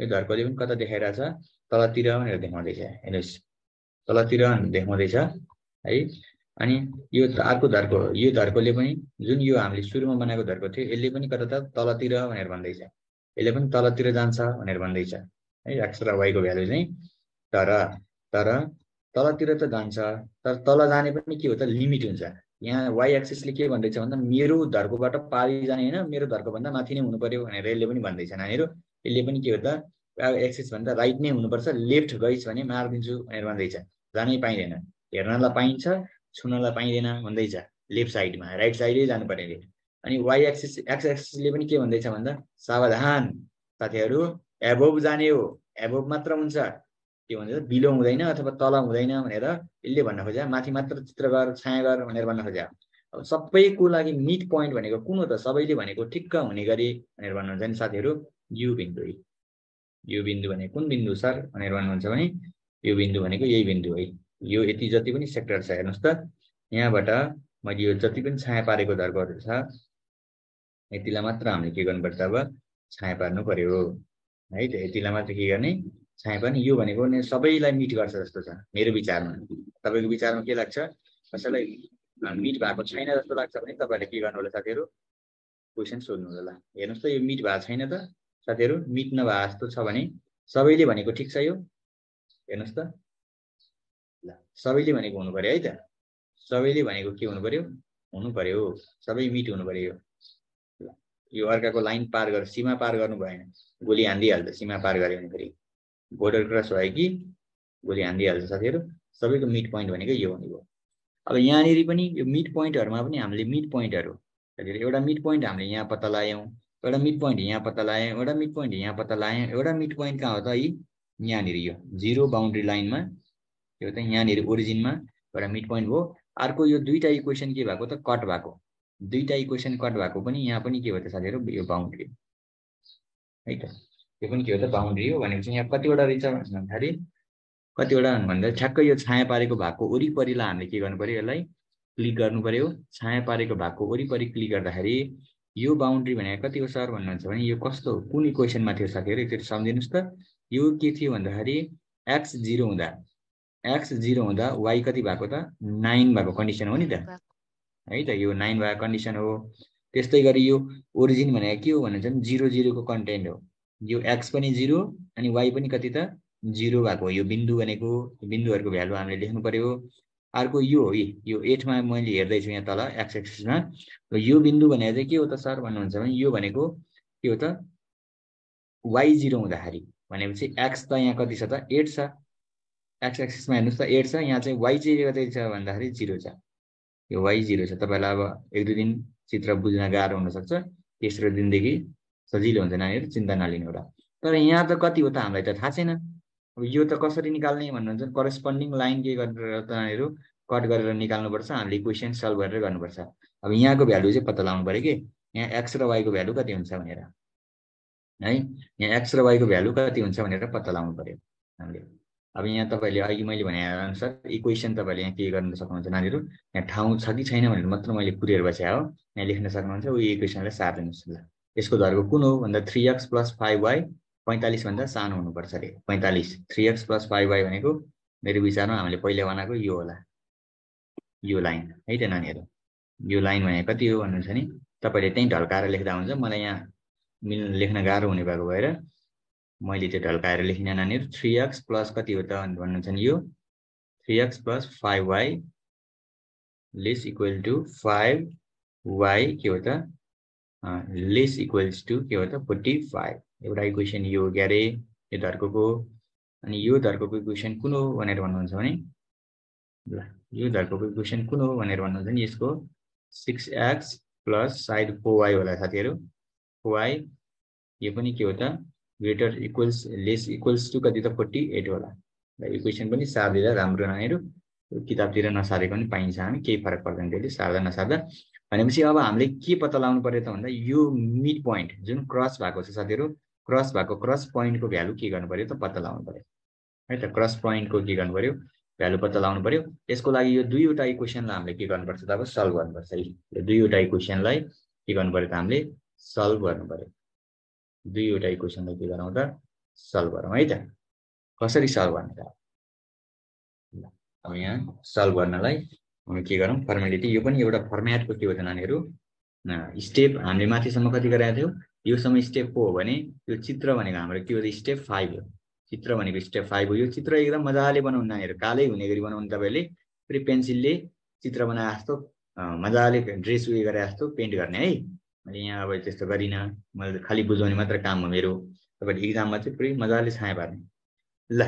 यो धर्कोले पनि कता देखाइरहेछ तलतिर भनेर देखाउँदैछ हेर्नुहोस्। तलतिर देखाउँदैछ है? अनि यो अर्को धर्को यो धर्कोले पनि जुन यो हामीले सुरुमा बनाएको धर्को थियो यसले पनि कता त तलतिर भनेर भन्दैछ। यसले पनि तलतिर जान्छ भनेर भन्दैछ। है एक्स र वाइको भ्यालु चाहिँ। तर तर तलतिर त जान्छ। तर तल जाने पनि के हो त? लिमिट हुन्छ। यहाँ वाइ एक्सिसले के भन्दैछ भन्दा मेरो धर्कोबाट पारी जाने होइन। मेरो धर्कोभन्दा माथि नै हुनु पर्यो भनेर यसले पनि भन्दैछ नानीहरू। यसले पनि के हो त? एक्सिस भन्दा राइट नै हुनुपर्छ लेफ्ट गइस् भने मारिदिन्छु भनेर भन्दैछ। जानै पाइँदैन। हेर्नलाई पाइन्छ छुनलाई पाइँदैन भन्दैछ। लेफ्ट साइडमा राइट साइडै जानु अरे अनि वाइ एक्सिस एक्स एक्सिसले पनि के भन्दैछ भन्दा सावधान! साथीहरू एभोभ जाने हो। एभोभ मात्र हुन्छ। के भन्छ बिलो हुँदैन अथवा तल हुँदैन भनेर यसले भन्न खोज्या। माथि मात्र चित्र गर छाया गर भनेर भन्न खोज्या। अब सबैको लागि मिड पोइन्ट भनेको कुन हो त? सबैले भनेको ठिक्क हुने गरी भनेर भन्नुहुन्छ नि साथीहरू। यु बिन्दु। यो बिन्दु भनेको कुन बिन्दु सर भनेर भन्नुहुन्छ भने यो बिन्दु भनेको यही बिन्दु है। यो यति जति पनि सेक्टर छ हेर्नुहोस् त। यहाँबाट मैले यो जति पनि छाया पारेको धर्कहरू छ यतिलाई मात्र हामीले के गर्नुपर्छ अब? छाया पार्नु पर्यो। है त यतिलाई मात्र के गर्ने? छाया पार्ने। यो भनेको सबैलाई मिट गर्छ जस्तो छ मेरो विचारमा। तपाईँको विचारमा के लाग्छ? कसैलाई मिट भएको छैन जस्तो लाग्छ भने तपाईँहरूले के गर्नु होला साथीहरू? क्वेसन सोध्नु होला हेर्नुहोस् त यो मिट भएको छैन त। साथीहरू मिट नभए जस्तो छ भने सबैले भनेको ठिक छ यो। हेर्नुहोस् त। ल सबैले भनेको हुनु पऱ्यो है त। सबैले भनेको के हुनु पऱ्यो हुनु पऱ्यो सबै मिट हुनु पऱ्यो यो अर्काको लाइन पार गर सीमा पार गर्नु भएन। गोली हानिदिइहाल्छ सीमा पार गऱ्यो भने फेरि बोर्डर क्रस भयो कि गोली हानिदिइहाल्छ साथीहरू सबैको मिड पोइन्ट भनेको यो हुने भयो। अब यहाँनिर पनि यो मिड पोइन्टहरूमा पनि हामीले मिड पोइन्टहरू एउटा मिड पोइन्ट हामीले यहाँ पत्ता लगायौँ। एउटा मिड पोइन्ट यहाँ पत्ता लगायौँ एउटा मिड पोइन्ट यहाँ पत्ता लगायौँ एउटा मिड पोइन्ट कहाँ हो त यी? यहाँनिर यो जिरो बााउन्ड्री लाइनमा यो त यहाँनिर ओरिजिनमा एउटा मिड पोइन्ट भयो अर्को यो दुईवटा इक्वेसन के भएको त? कट भएको। दुईवटा इक्वेसन कट भएको पनि यहाँ पनि के हो त साथीहरू? यो बााउन्ड्री है त? यो पनि के हो त? बााउन्ड्री हो भनेपछि यहाँ कतिवटा रहेछ भन्दाखेरि कतिवटा भन्दा ठ्याक्कै यो छाया पारेको भएको वरिपरिलाई हामीले के गर्नु पऱ्यो यसलाई क्लिक गर्नु पऱ्यो छाया पारेको भएको वरिपरि क्लिक गर्दाखेरि यो बााउन्ड्री भनेको कति हो सर? भन्नुहुन्छ भने यो कस्तो? कुन इक्वेसनमा थियो साथीहरू एकचोटि सम्झिनुहोस् त। यो के थियो भन्दाखेरि एक्स जिरो हुँदा एक्स जिरो हुँदा वाइ कति भएको त? नाइन भएको कन्डिसन हो नि त। है त? यो नाइन भएको कन्डिसन हो। त्यस्तै गरी यो ओरिजिन भनेको के हो भन्नुहुन्छ भने जिरो जिरोको कन्टेन्ट हो। यो एक्स पनि जिरो अनि वाइ पनि कति त? जिरो भएको हो। यो बिन्दु भनेको बिन्दुहरूको भ्यालु हामीले लेख्नु पर्यो। अर्को यो हो यो एटमा मैले हेर्दैछु यहाँ तल एक्स एक्सिसमा यो बिन्दु भनेर चाहिँ के हो त सर भन्नुहुन्छ भने यो भनेको के हो त? वाइ जिरो हुँदाखेरि। भनेपछि एक्स त यहाँ कति छ त? एट छ। एक्स एक्सिसमा हेर्नुहोस् त एट छ यहाँ चाहिँ वाइ चाहिँ कति छ भन्दाखेरि जिरो छ। यो वाइ जिरो छ। तपाईँलाई अब एक दुई दिन चित्र बुझ्न गाह्रो हुनसक्छ। तेस्रो दिनदेखि सजिलो हुन्छ नानीहरू चिन्ता नलिनु एउटा तर यहाँ त कति हो त हामीलाई त थाहा छैन। अब यो त कसरी निकाल्ने भन्नुहुन्छ? करेस्पोन्डिङ लाइन के गरेर त नानीहरू कट गरेर निकाल्नुपर्छ? हामीले क्वेसन सल्भ गरेर गर्नुपर्छ। अब यहाँको भ्यालु चाहिँ पत्ता लगाउनु पऱ्यो कि? यहाँ एक्स र वाइको भ्यालु कति हुन्छ भनेर। है? यहाँ एक्स र वाइको भ्यालु कति हुन्छ भनेर पत्ता लगाउनु पऱ्यो हामीले। अब यहाँ तपाईँले अघि मैले भने अनुसार इक्वेसन तपाईँले यहाँ के गर्न सक्नुहुन्छ नानीहरू? यहाँ ठाउँ छ कि छैन भनेर मात्र मैले कुरेर बस्या हो। यहाँ लेख्न सक्नुहुन्छ उयो इक्वेसनलाई सारिदिनुहोस् ल। यसको धर्को कुन हो? भन्दा three X plus five Y पैँतालिसभन्दा सानो हुनुपर्छ अरे। पैँतालिस three X plus five Y भनेको मेरो विचारमा हामीले पहिला बनाएको यो होला। यो लाइन है त नानीहरू? यो लाइन भनेको कति हो भन्नुहुन्छ नि? तपाईँले त्यहीँ ढल्काएर लेख्दा हुन्छ। मलाई यहाँ मिल् लेख्न गाह्रो हुने भएको भएर मैले त्यो ढल्काएर लेखिनँ नानीहरू। थ्री एक्स प्लस कति हो त भन्नुहुन्छ नि यो? Three X plus five Y less equal to five Y के हो त? लेस इक्वल्स टु के हो त? फोर्टी फाइभ एउटा इक्वेसन यो ग्यारे यो धर्कोको अनि यो धर्कोको इक्वेसन कुन हो भनेर भन्नुहुन्छ भने ल यो धर्कोको इक्वेसन कुन हो भनेर भन्नुहुन्छ भने यसको सिक्स एक्स प्लस सायद फोर वाई होला साथीहरू। फोर वाई यो पनि के हो त? Greater equals less equals to कति त? फोर्टी एट होला। र इक्वेसन पनि सार्दिँदा राम्रो नानीहरू किताबतिर नसारेको पनि पाइन्छ हामी केही फरक पर्दैन त्यसले सार्दा नसार्दा। भनेपछि अब हामीले के पत्ता लगाउनु पऱ्यो त भन्दा यो मिड पोइन्ट जुन क्रस भएको छ साथीहरू क्रस भएको क्रस पोइन्टको भ्यालु के गर्नु पऱ्यो त पत्ता लगाउनु पऱ्यो है त क्रस पोइन्टको के गर्नु पऱ्यो भ्यालु पत्ता लगाउनु पऱ्यो यसको लागि यो दुईवटा इक्वेसनलाई हामीले के गर्नुपर्छ त अब सल्भ गर्नुपर्छ है। यो दुईवटा इक्वेसनलाई के गर्नु पऱ्यो त हामीले सल्भ गर्नु पऱ्यो दुईवटा इक्वेसनलाई के गरौँ त सल्भ गरौँ है त। कसरी सल्भ गर्ने त? अब यहाँ सल्भ गर्नलाई हामी के गरौँ? फर्मेलिटी यो पनि एउटा फर्मेटको के हो त नानीहरू स्टेप हामीले माथिसम्म कति गरेका थियौँ? योसम्म स्टेप हो भने यो चित्र भनेको हाम्रो के हो त? स्टेप फाइभ हो। चित्र भनेको स्टेप फाइभ हो। यो चित्र एकदम मजाले बनाउनु नानीहरू कालै हुने गरी बनाउनु तपाईँले फेरि पेन्सिलले चित्र बनाए जस्तो मजाले ड्रेस उयो गरे जस्तो पेन्ट गर्ने है। मैले यहाँ अब त्यस्तो गरिनँ। मैले खालि बुझाउने मात्र काम हो मेरो। तपाईँले इक्जाममा चाहिँ पुरै मजाले छाया पार्ने। ल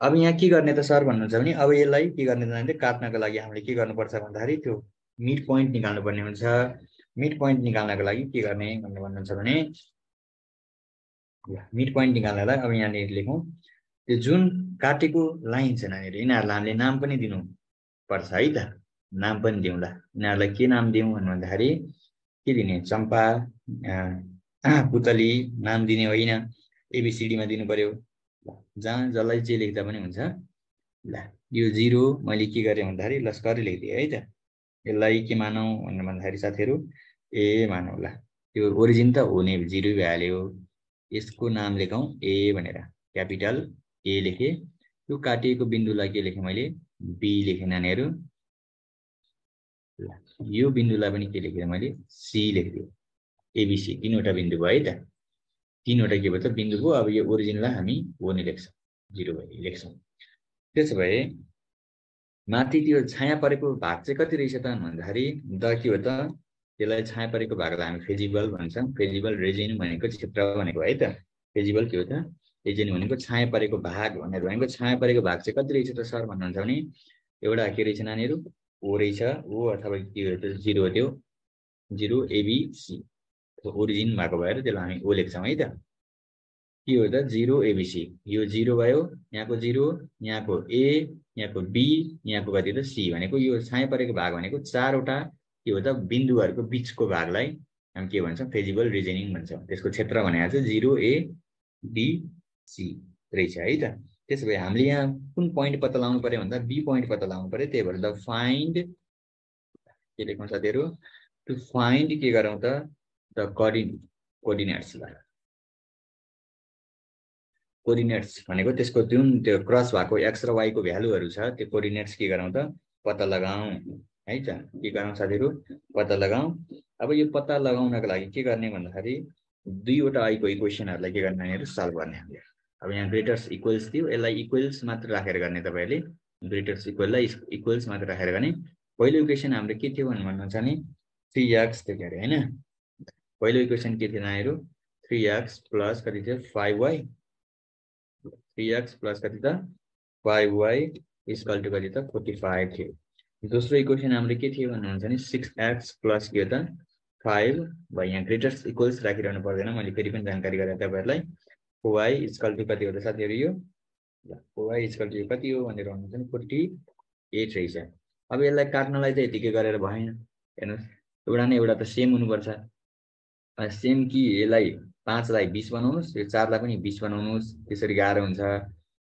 अब यहाँ के गर्ने त सर भन्नुहुन्छ भने अब यसलाई के गर्ने जाने काट्नको लागि हामीले के गर्नुपर्छ भन्दाखेरि त्यो मिड पोइन्ट निकाल्नुपर्ने हुन्छ। मिड पोइन्ट निकाल्नको लागि के गर्ने भनेर भन्नुहुन्छ भने मिड पोइन्ट निकाल्नलाई अब यहाँनिर लेखौँ त्यो जुन काटेको लाइन छ नानीहरू यिनीहरूलाई हामीले नाम पनि दिनु पर्छ है त नाम पनि दिउँला यिनीहरूलाई के नाम दिउँ भन्दाखेरि के दिने चम्पा पुतली नाम दिने होइन एबिसिडीमा दिनु पर्यो जहाँ जसलाई जे लेख्दा पनि हुन्छ ल यो जिरो मैले के गरेँ भन्दाखेरि लस्करै लेखिदिएँ है त यसलाई के मानौँ भनेर भन्दाखेरि साथीहरू ए मानौँ ल त्यो ओरिजिन त हो नै जिरो भइहाल्यो यसको नाम लेखौँ ए भनेर। क्यापिटल ए लेखेँ। यो काटिएको बिन्दुलाई के लेखेँ मैले? बी लेखेँ नानीहरू। यो बिन्दुलाई पनि के लेखेँ मैले? सी लेखिदिएँ एबिसी तिनवटा बिन्दु भयो है त। तिनवटा के भयो त? बिन्दु भयो अब यो ओरिजिनलाई हामी हो नै लेख्छौँ। जिरो भयो लेख्छौँ। त्यसो भए माथि त्यो छाया परेको भाग चाहिँ कति रहेछ त भन्दाखेरि द के हो त? त्यसलाई छाया परेको भागलाई हामी फेजिबल भन्छौँ। फेजिबल रेजिन भनेको क्षेत्र भनेको है त। फेजिबल के हो त? रेजिन भनेको छाया परेको भाग भनेर। भनेको छाया परेको भाग चाहिँ कति रहेछ त सर भन्नुहुन्छ भने एउटा के रहेछ नानीहरू? ओ रहेछ। ओ अथवा के हो त जिरो त्यो। जिरो एबिसी ओरिजिन भएको भएर त्यसलाई हामी ओ लेख्छौँ है त। के हो त? जिरो एबिसी यो जिरो भयो यहाँको जिरो यहाँको ए यहाँको बी यहाँको कति त? सी भनेको यो छाया परेको भाग भनेको चारवटा के हो त बिन्दुहरूको बिचको भागलाई हामी के भन्छौँ? फेजिबल रिजनिङ भन्छौँ। त्यसको क्षेत्र भनेको चाहिँ जिरो ए बी सी रहेछ है त। त्यसो भए हामीले यहाँ कुन पोइन्ट पत्ता लगाउनु पऱ्यो भन्दा बी पोइन्ट पत्ता लगाउनु पऱ्यो। त्यही भएर द फाइन्ड के लेख्नु साथीहरू टु फाइन्ड के गरौँ त? द कोर्डिन कोर्डिनेट्सलाई कोर्डिनेट्स भनेको त्यसको जुन त्यो क्रस भएको एक्स र वाईको भ्यालुहरू छ त्यो कोर्डिनेट्स के गरौँ त? पत्ता लगाउँ। है त के गरौँ साथीहरू पत्ता लगाउँ अब यो पत्ता लगाउनको लागि के गर्ने भन्दाखेरि दुईवटा आइको इक्वेसनहरूलाई के गर्ने नानीहरू सल्भ गर्ने हामीले। अब यहाँ ग्रेटर्स इक्वल्स थियो यसलाई इक्वल्स मात्र राखेर गर्ने तपाईँहरूले ग्रेटर्स इक्वललाई इक्वल्स मात्र राखेर गर्ने। पहिलो इक्वेसन हाम्रो के थियो भन्नु भन्नुहुन्छ भने थ्री एक्स थियो के अरे होइन? पहिलो इक्वेसन के थियो नानीहरू थ्री एक्स प्लस कति थियो? Five Y three X plus कति त? फाइभ वाई इक्वल टु कति त? फोर्टी फाइभ थियो। दोस्रो इक्वेसन हाम्रो के थियो भन्नुहुन्छ भने सिक्स एक्स प्लस के त? फाइभ भयो। यहाँ ग्रेटर्स इक्वल्स राखिरहनु पर्दैन। मैले फेरि पनि जानकारी गराएँ तपाईँहरूलाई। वाई इजकल टु कति हो त साथीहरू यो? वाई इजकल टु कति हो भनेर भन्नुहुन्छ भने फोर्टी एट रहेछ। अब यसलाई काट्नलाई चाहिँ यतिकै गरेर भएन। हेर्नुहोस् एउटा न एउटा त सेम हुनुपर्छ। सेम कि यसलाई पाँचलाई बिस बनाउनुहोस् यो चारलाई पनि बिस बनाउनुहोस्। त्यसरी गाह्रो हुन्छ।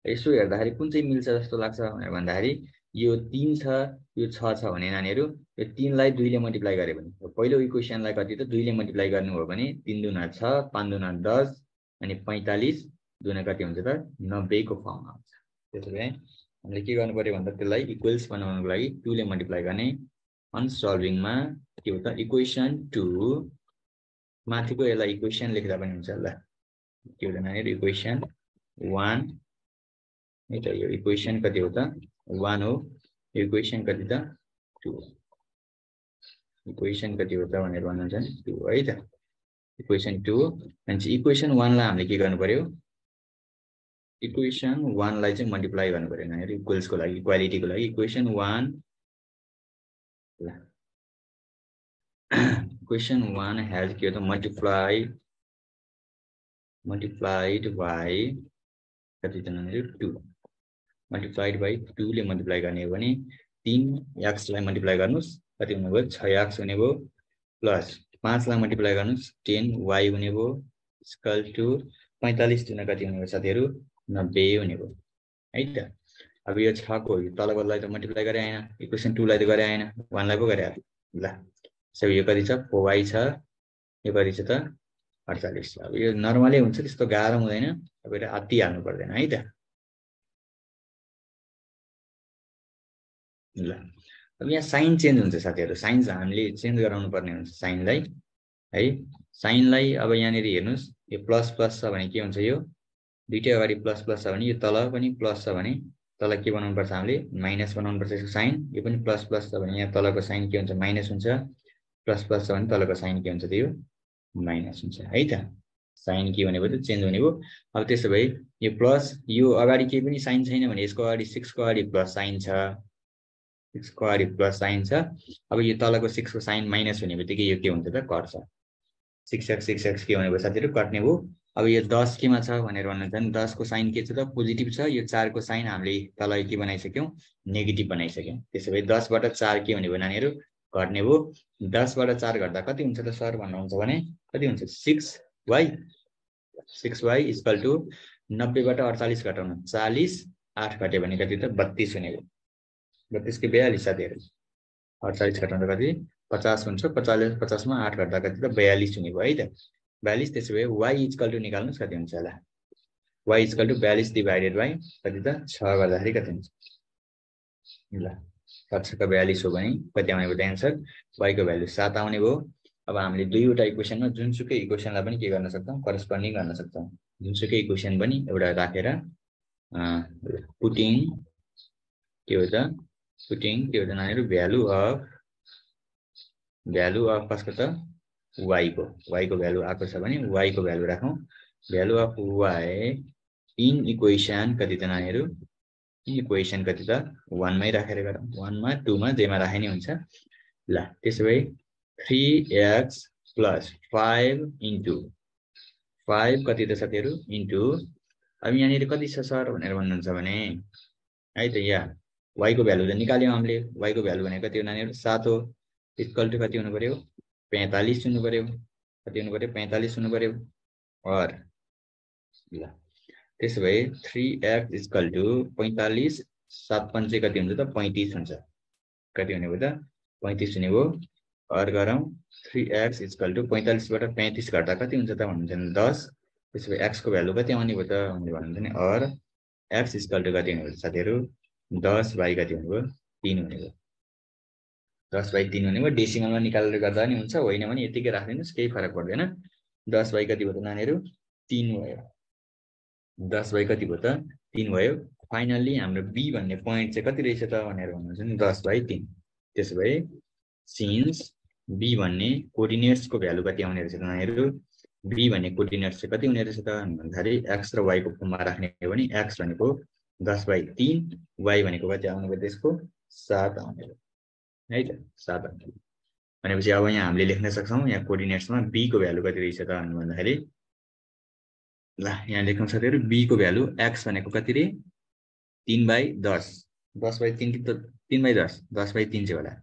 यसो हेर्दाखेरि कुन चाहिँ मिल्छ जस्तो लाग्छ भनेर भन्दाखेरि यो तिन छ यो छ छ भने नानीहरू यो तिनलाई दुईले मल्टिप्लाई गऱ्यो भने पहिलो इक्वेसनलाई कति त दुईले मल्टिप्लाई हो भने तिन दुना छ पाँच दुना दस अनि पैँतालिस दुना कति हुन्छ त नब्बेको फर्ममा आउँछ। त्यसो भए हामीले के गर्नु पऱ्यो भन्दा त्यसलाई इक्वेल्स बनाउनुको लागि टूले मल्टिप्लाई गर्ने अनसल्भिङमा के हो त इक्वेसन टू माथिको यसलाई इक्वेसन लेख्दा पनि हुन्छ ल के हो त नानीहरू? इक्वेसन वान है यो इक्वेसन कति हो त वान हो इक्वेसन कति त? टू इक्वेसन कति हो त भनेर भन्नुहुन्छ टू है त। इक्वेसन टू भनेपछि इक्वेसन वानलाई हामीले के गर्नु पऱ्यो इक्वेसन वानलाई चाहिँ मल्टिप्लाई गर्नु पऱ्यो नानीहरू इक्वल्सको लागि इक्वालिटीको लागि। इक्वेसन वान ल। इक्वेसन वान हेज के हो त? मल्टिप्लाई मल्टिप्लाइड बाई कति त नानीहरू? टू मल्टिप्लाइड बाई टूले मल्टिप्लाई गर्ने हो भने तिन एक्सलाई मल्टिप्लाई गर्नुहोस्। कति हुनुभयो? छ एक्स हुने भयो प्लस पाँचलाई मल्टिप्लाई गर्नुहोस्। टेन वाइ हुने भयो स्कल टु पैँतालिस दिन कति हुने भयो साथीहरू? नब्बे हुने भयो। है त? अब यो छको तलकोलाई त मल्टिप्लाई गरे आएन इक्वेसन टूलाई त गरे आएन। वानलाई पो गरे ल सो यो कति छ? फोवाई छ। यो कति छ त? अडचालिस अब यो नर्मलै हुन्छ त्यस्तो गाह्रो हुँदैन। तपाईँले अति हाल्नु पर्दैन। है त? ल। अब यहाँ साइन चेन्ज हुन्छ साथीहरू। साइन्स हामीले चेन्ज गराउनु पर्ने हुन्छ साइनलाई है? साइनलाई अब यहाँनिर हेर्नुहोस्। यो प्लस प्लस छ भने के हुन्छ यो? दुइटै अगाडि प्लस प्लस छ भने यो तल पनि प्लस छ भने तल के बनाउनुपर्छ हामीले? माइनस बनाउनुपर्छ यसको साइन। यो पनि प्लस प्लस छ भने यहाँ तलको साइन के हुन्छ? माइनस हुन्छ। प्लस प्लस छ भने तलको साइन के हुन्छ? त्यो माइनस हुन्छ है त? साइन के भनेको त? चेन्ज हुने भयो। अब त्यसो भए यो प्लस यो अगाडि केही पनि साइन छैन भने यसको अगाडि सिक्सको अगाडि प्लस साइन छ। सिक्सको अगाडि प्लस साइन छ। अब यो तलको सिक्सको साइन माइनस हुने बित्तिकै यो के हुन्छ त? कट्छ। सिक्स एक्स सिक्स एक्स के भनेको साथीहरू कट्ने भयो अब यो दस केमा छ भनेर भन्नुहुन्छ भने दसको साइन के छ त? पोजिटिभ छ। यो चारको साइन हामीले तल के बनाइसक्यौँ? नेगेटिभ बनाइसक्यौँ। त्यसो भए दसबाट चार के हुने भयो नानीहरू? घट्ने भयो दसबाट चार घट्दा कति हुन्छ त सर भन्नुहुन्छ भने कति हुन्छ? Six Y six Y equal to नब्बेबाट अडचालिस घटाउनु। चालिस आठ घट्यो भने कति त? बत्तिस हुने भयो। बत्तिसको बयालिस साथीहरू अडचालिस घटाउँदा कति पचास हुन्छ। पचास पचासमा आठ घट्दा कति त बयालिस हुने भयो है त। बयालिस त्यसो भए वाइ इजकल टु निकाल्नुहोस् कति हुन्छ होला। वाइ इजकल टु बयालिस डिभाइडेड बाई कति त छ गर्दाखेरि कति हुन्छ। ल छक्क बयालिस हो भने कति आउने भयो एन्सर वाइको भ्यालु सात आउने भयो। अब हामीले दुईवटा इक्वेसनमा जुनसुकै इक्वेसनलाई पनि के गर्न सक्छौँ? करस्पन्डिङ गर्न सक्छौँ। जुनसुकै इक्वेसन पनि एउटा राखेर पुटिङ के हो त? पुटिङ के त नानीहरू भ्यालु अफ भ्यालु अफ कसको त? वाईको वाईको भ्यालु आएको छ भने वाईको भ्यालु राखौँ। Value of Y in equation कति त नानीहरू? इक्वेसन कति त? वानमै राखेर गरौँ। वानमा टूमा जेमा राखे नै हुन्छ। ल त्यसो भए three X plus five into. Five कति त साथीहरू इन्टु। अब यहाँनिर कति छ सर भनेर भन्नुहुन्छ भने है त यहाँ वाईको भ्यालु त निकाल्यौँ हामीले। वाईको भ्यालु भनेको कति नानीहरू सात। हो इक्वल टु कति हुनु पऱ्यो पैँतालिस हुनु पऱ्यो कति हुनु पऱ्यो पैँतालिस हुनु पऱ्यो अर ल। त्यसो भए थ्री एक्स इजकल टु पैँतालिस सात पन्चे कति हुन्छ त? पैँतिस हुन्छ। कति हुने भयो त? पैँतिस हुने भयो। अर गरौँ। थ्री एक्स इजकल टु पैँतालिसबाट पैँतिस घट्दा कति हुन्छ त? भन्नुहुन्छ भने दस। त्यसो भए एक्सको भ्यालु कति आउने भयो त? भन्नुहुन्छ नि अर एक्स इजकल टु कति हुने भयो साथीहरू? दस बाई कति हुने भयो? तिन हुने भयो। दस बाई तिन भने भयो। डेसिमलमा निकालेर गर्दा पनि हुन्छ होइन भने यतिकै राखिदिनुहोस् केही फरक पर्दैन। दस बाई कति भयो त नानीहरू? तिन भयो। दस बाई कति भयो त तिन भयो। फाइनल्ली हाम्रो बी भन्ने पोइन्ट चाहिँ कति रहेछ त भनेर भन्नुहुन्छ नि दस बाई तिन। त्यसो भए सिन्स बी भन्ने कोर्डिनेट्सको भ्यालु कति आउने रहेछ त नानीहरू? बी भन्ने कोर्डिनेट्स चाहिँ कति हुने रहेछ त? भन्दाखेरि एक्स र वाईको फर्ममा राख्ने हो भने एक्स भनेको दस बाई तिन वाई भनेको कति आउने भयो त्यसको? सात आउने भयो। है त सात अङ्क भनेपछि अब यहाँ हामीले लेख्न सक्छौँ यहाँ कोर्डिनेट्समा बीको भ्यालु कति रहेछ त भन्दाखेरि ल यहाँ लेख्न साथीहरू बीको भ्यालु एक्स भनेको कति रे? तिन बाई दस। दस बाई तिन त तिन बाई दस? दस बाई तिन चाहिँ होला।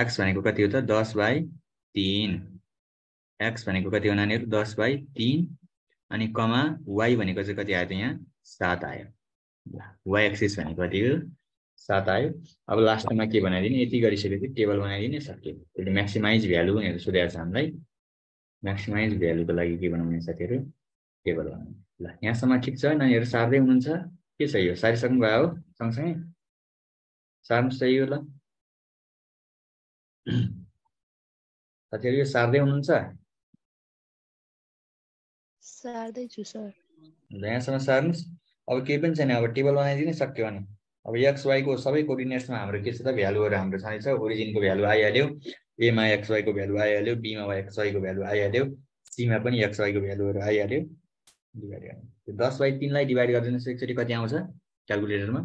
एक्स भनेको कति हो त? दस बाई तिन। एक्स भनेको कति हो नानीहरू? दस बाई तिन। अनि कमा वाइ भनेको चाहिँ कति आयो त यहाँ? सात आयो। वाइ एक्सिस भनेको कति हो सात आयो। अब लास्टमा के बनाइदिने? यति गरिसकेपछि टेबल बनाइदिने सक्यो त्यसले म्याक्सिमाइज भ्यालु भनेर सोधेको छ हामीलाई। म्याक्सिमाइज भ्यालुको लागि के बनाउने साथीहरू? टेबल बनाउने। ल यहाँसम्म ठिक छ? नानीहरू सार्दै हुनुहुन्छ? के छ यो? सारिसक्नु भयो हो? सँगसँगै? सार्नु सही हो ल। साथीहरू यो सार्दै हुनुहुन्छ? सार्दैछु सर। ल यहाँसम्म सार्नुहोस्। अब केही पनि छैन अब टेबल बनाइदिनै सक्यो भने। अब एक्स वाईको सबै कोर्डिनेट्समा हाम्रो के छ त? भ्यालुहरू हाम्रो छँदैछ ओरिजिनको भ्यालु आइहाल्यो एमा एक्स वाईको भ्यालु आइहाल्यो बीमा एक्स वाईको भ्यालु आइहाल्यो सीमा पनि एक्स वाईको भ्यालुहरू आइहाल्यो। डिभाइड गर्ने। दस बाई तिनलाई डिभाइड गरिदिनुहोस् एकचोटि कति आउँछ? क्यालकुलेटरमा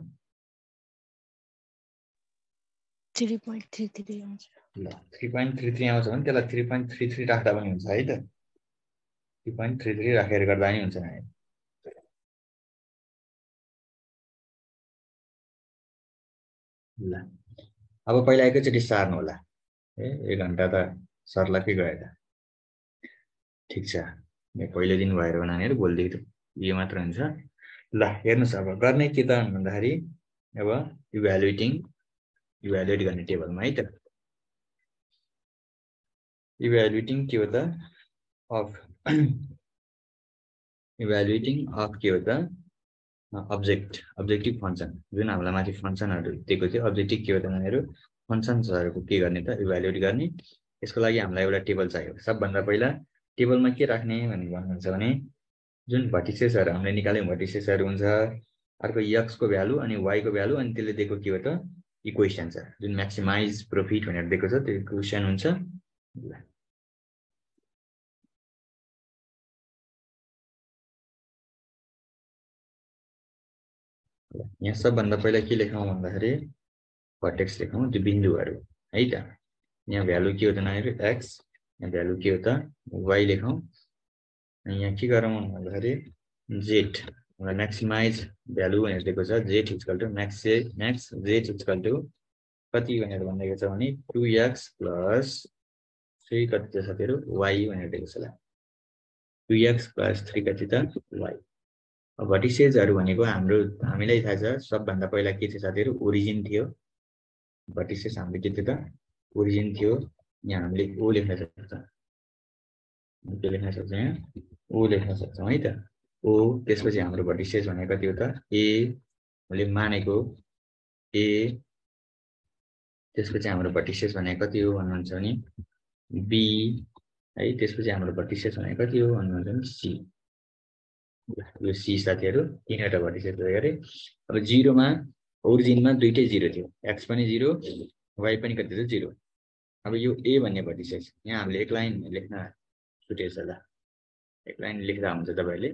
थ्री पोइन्ट थ्री थ्री आउँछ। ल थ्री पोइन्ट थ्री थ्री आउँछ भने त्यसलाई थ्री पोइन्ट थ्री थ्री राख्दा पनि हुन्छ है त? थ्री पोइन्ट थ्री थ्री राखेर गर्दा पनि हुन्छ ल। अब पहिला एकैचोटि सार्नु होला। ए एक घन्टा त सरलाई के गयो त? ठिक छ। पहिलो दिन भएर नानीहरू भोलिदेखि त यो मात्र हुन्छ। ल हेर्नुहोस् अब गर्ने के त भन्दाखेरि अब इभ्यालुएटिङ इभ्यालुएट गर्ने टेबलमा है त। इभ्यालुएटिङ के हो त? अफ इभ्यालुएटिङ अफ के हो त? अब्जेक्ट अब्जेक्टिभ फङ्सन जुन हामीलाई माथि फङ्सनहरू दिएको थियो अब्जेक्टिभ के हो त नानीहरू फङ्सन्सहरूको के गर्ने त? इभ्यालुएट गर्ने। यसको लागि हामीलाई एउटा टेबल चाहियो। सबभन्दा पहिला टेबलमा के राख्ने भनेर भन्नुहुन्छ भने जुन भटिसेसहरू हामीले निकाल्यौँ भटिसेसहरू हुन्छ अर्को यक्सको भ्यालु अनि वाईको भ्यालु अनि त्यसले दिएको के हो त? इक्वेसन छ जुन म्याक्सिमाइज प्रोफिट भनेर दिएको छ त्यो इक्वेसन हुन्छ। यहाँ सबभन्दा पहिला के लेखौँ भन्दाखेरि भटेक्स लेखौँ त्यो बिन्दुहरू है त? यहाँ भ्यालु के हो त नानीहरू? एक्स यहाँ भ्यालु के हो त वाइ लेखौँ। अनि यहाँ के गरौँ भन्दाखेरि हामीलाई म्याक्सिमाइज भ्यालु भनेर दिएको छ। Z equal to max max Z equal to कति भनेर भनिदिएको छ भने टु एक्स प्लस थ्री कति छ साथीहरू? वाइ भनेर दिएको छ ल टु एक्स प्लस थ्री कति त वाइ भटिसेजहरू भनेको हाम्रो हामीलाई थाहा छ सबभन्दा पहिला के थियो साथीहरू? ओरिजिन थियो। भटिसेस हाम्रो के थियो त? ओरिजिन थियो। यहाँ हामीले ओ लेख्न सक्छौँ। के लेख्न सक्छौँ यहाँ। ओ लेख्न सक्छौँ है त। ओ त्यसपछि हाम्रो भटिसेस भनेको कति हो त ए हामीले मानेको। ए त्यसपछि हाम्रो भटिसेस भनेको कति हो भन्नुहुन्छ भने बी है त्यसपछि हाम्रो भटिसेस भनेको कति हो भन्नुहुन्छ भने सी यो सी साथीहरू तिनवटा भटिसेस गरे अब जिरोमा ओरिजिनमा दुइटै जिरो थियो। एक्स पनि जिरो वाइ पनि कति थियो? जिरो। अब यो ए भन्ने भटिसेस यहाँ हामीले एक लाइन लेख्न छुटेछ ल एक लाइन लेख्दा हुन्छ तपाईँहरूले।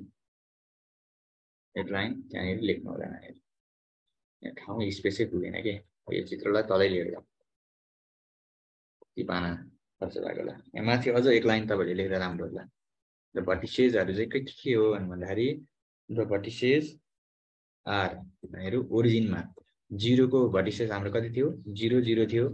एक लाइन त्यहाँनिर लेख्नु होला नानीहरू। यहाँ ठाउँ स्पेसै पुगेन कि? यो चित्रलाई तलै लिएर जाउँ। ती पाना खर्च भएको होला। यहाँ माथि अझ एक लाइन तपाईँहरूले लेख्दा राम्रो होला। र भटिसेजहरू चाहिँ के के हो भन्दाखेरि द भटिसेज आर हामीहरू ओरिजिनमा जिरोको भटिसेस हाम्रो कति थियो जिरो जिरो थियो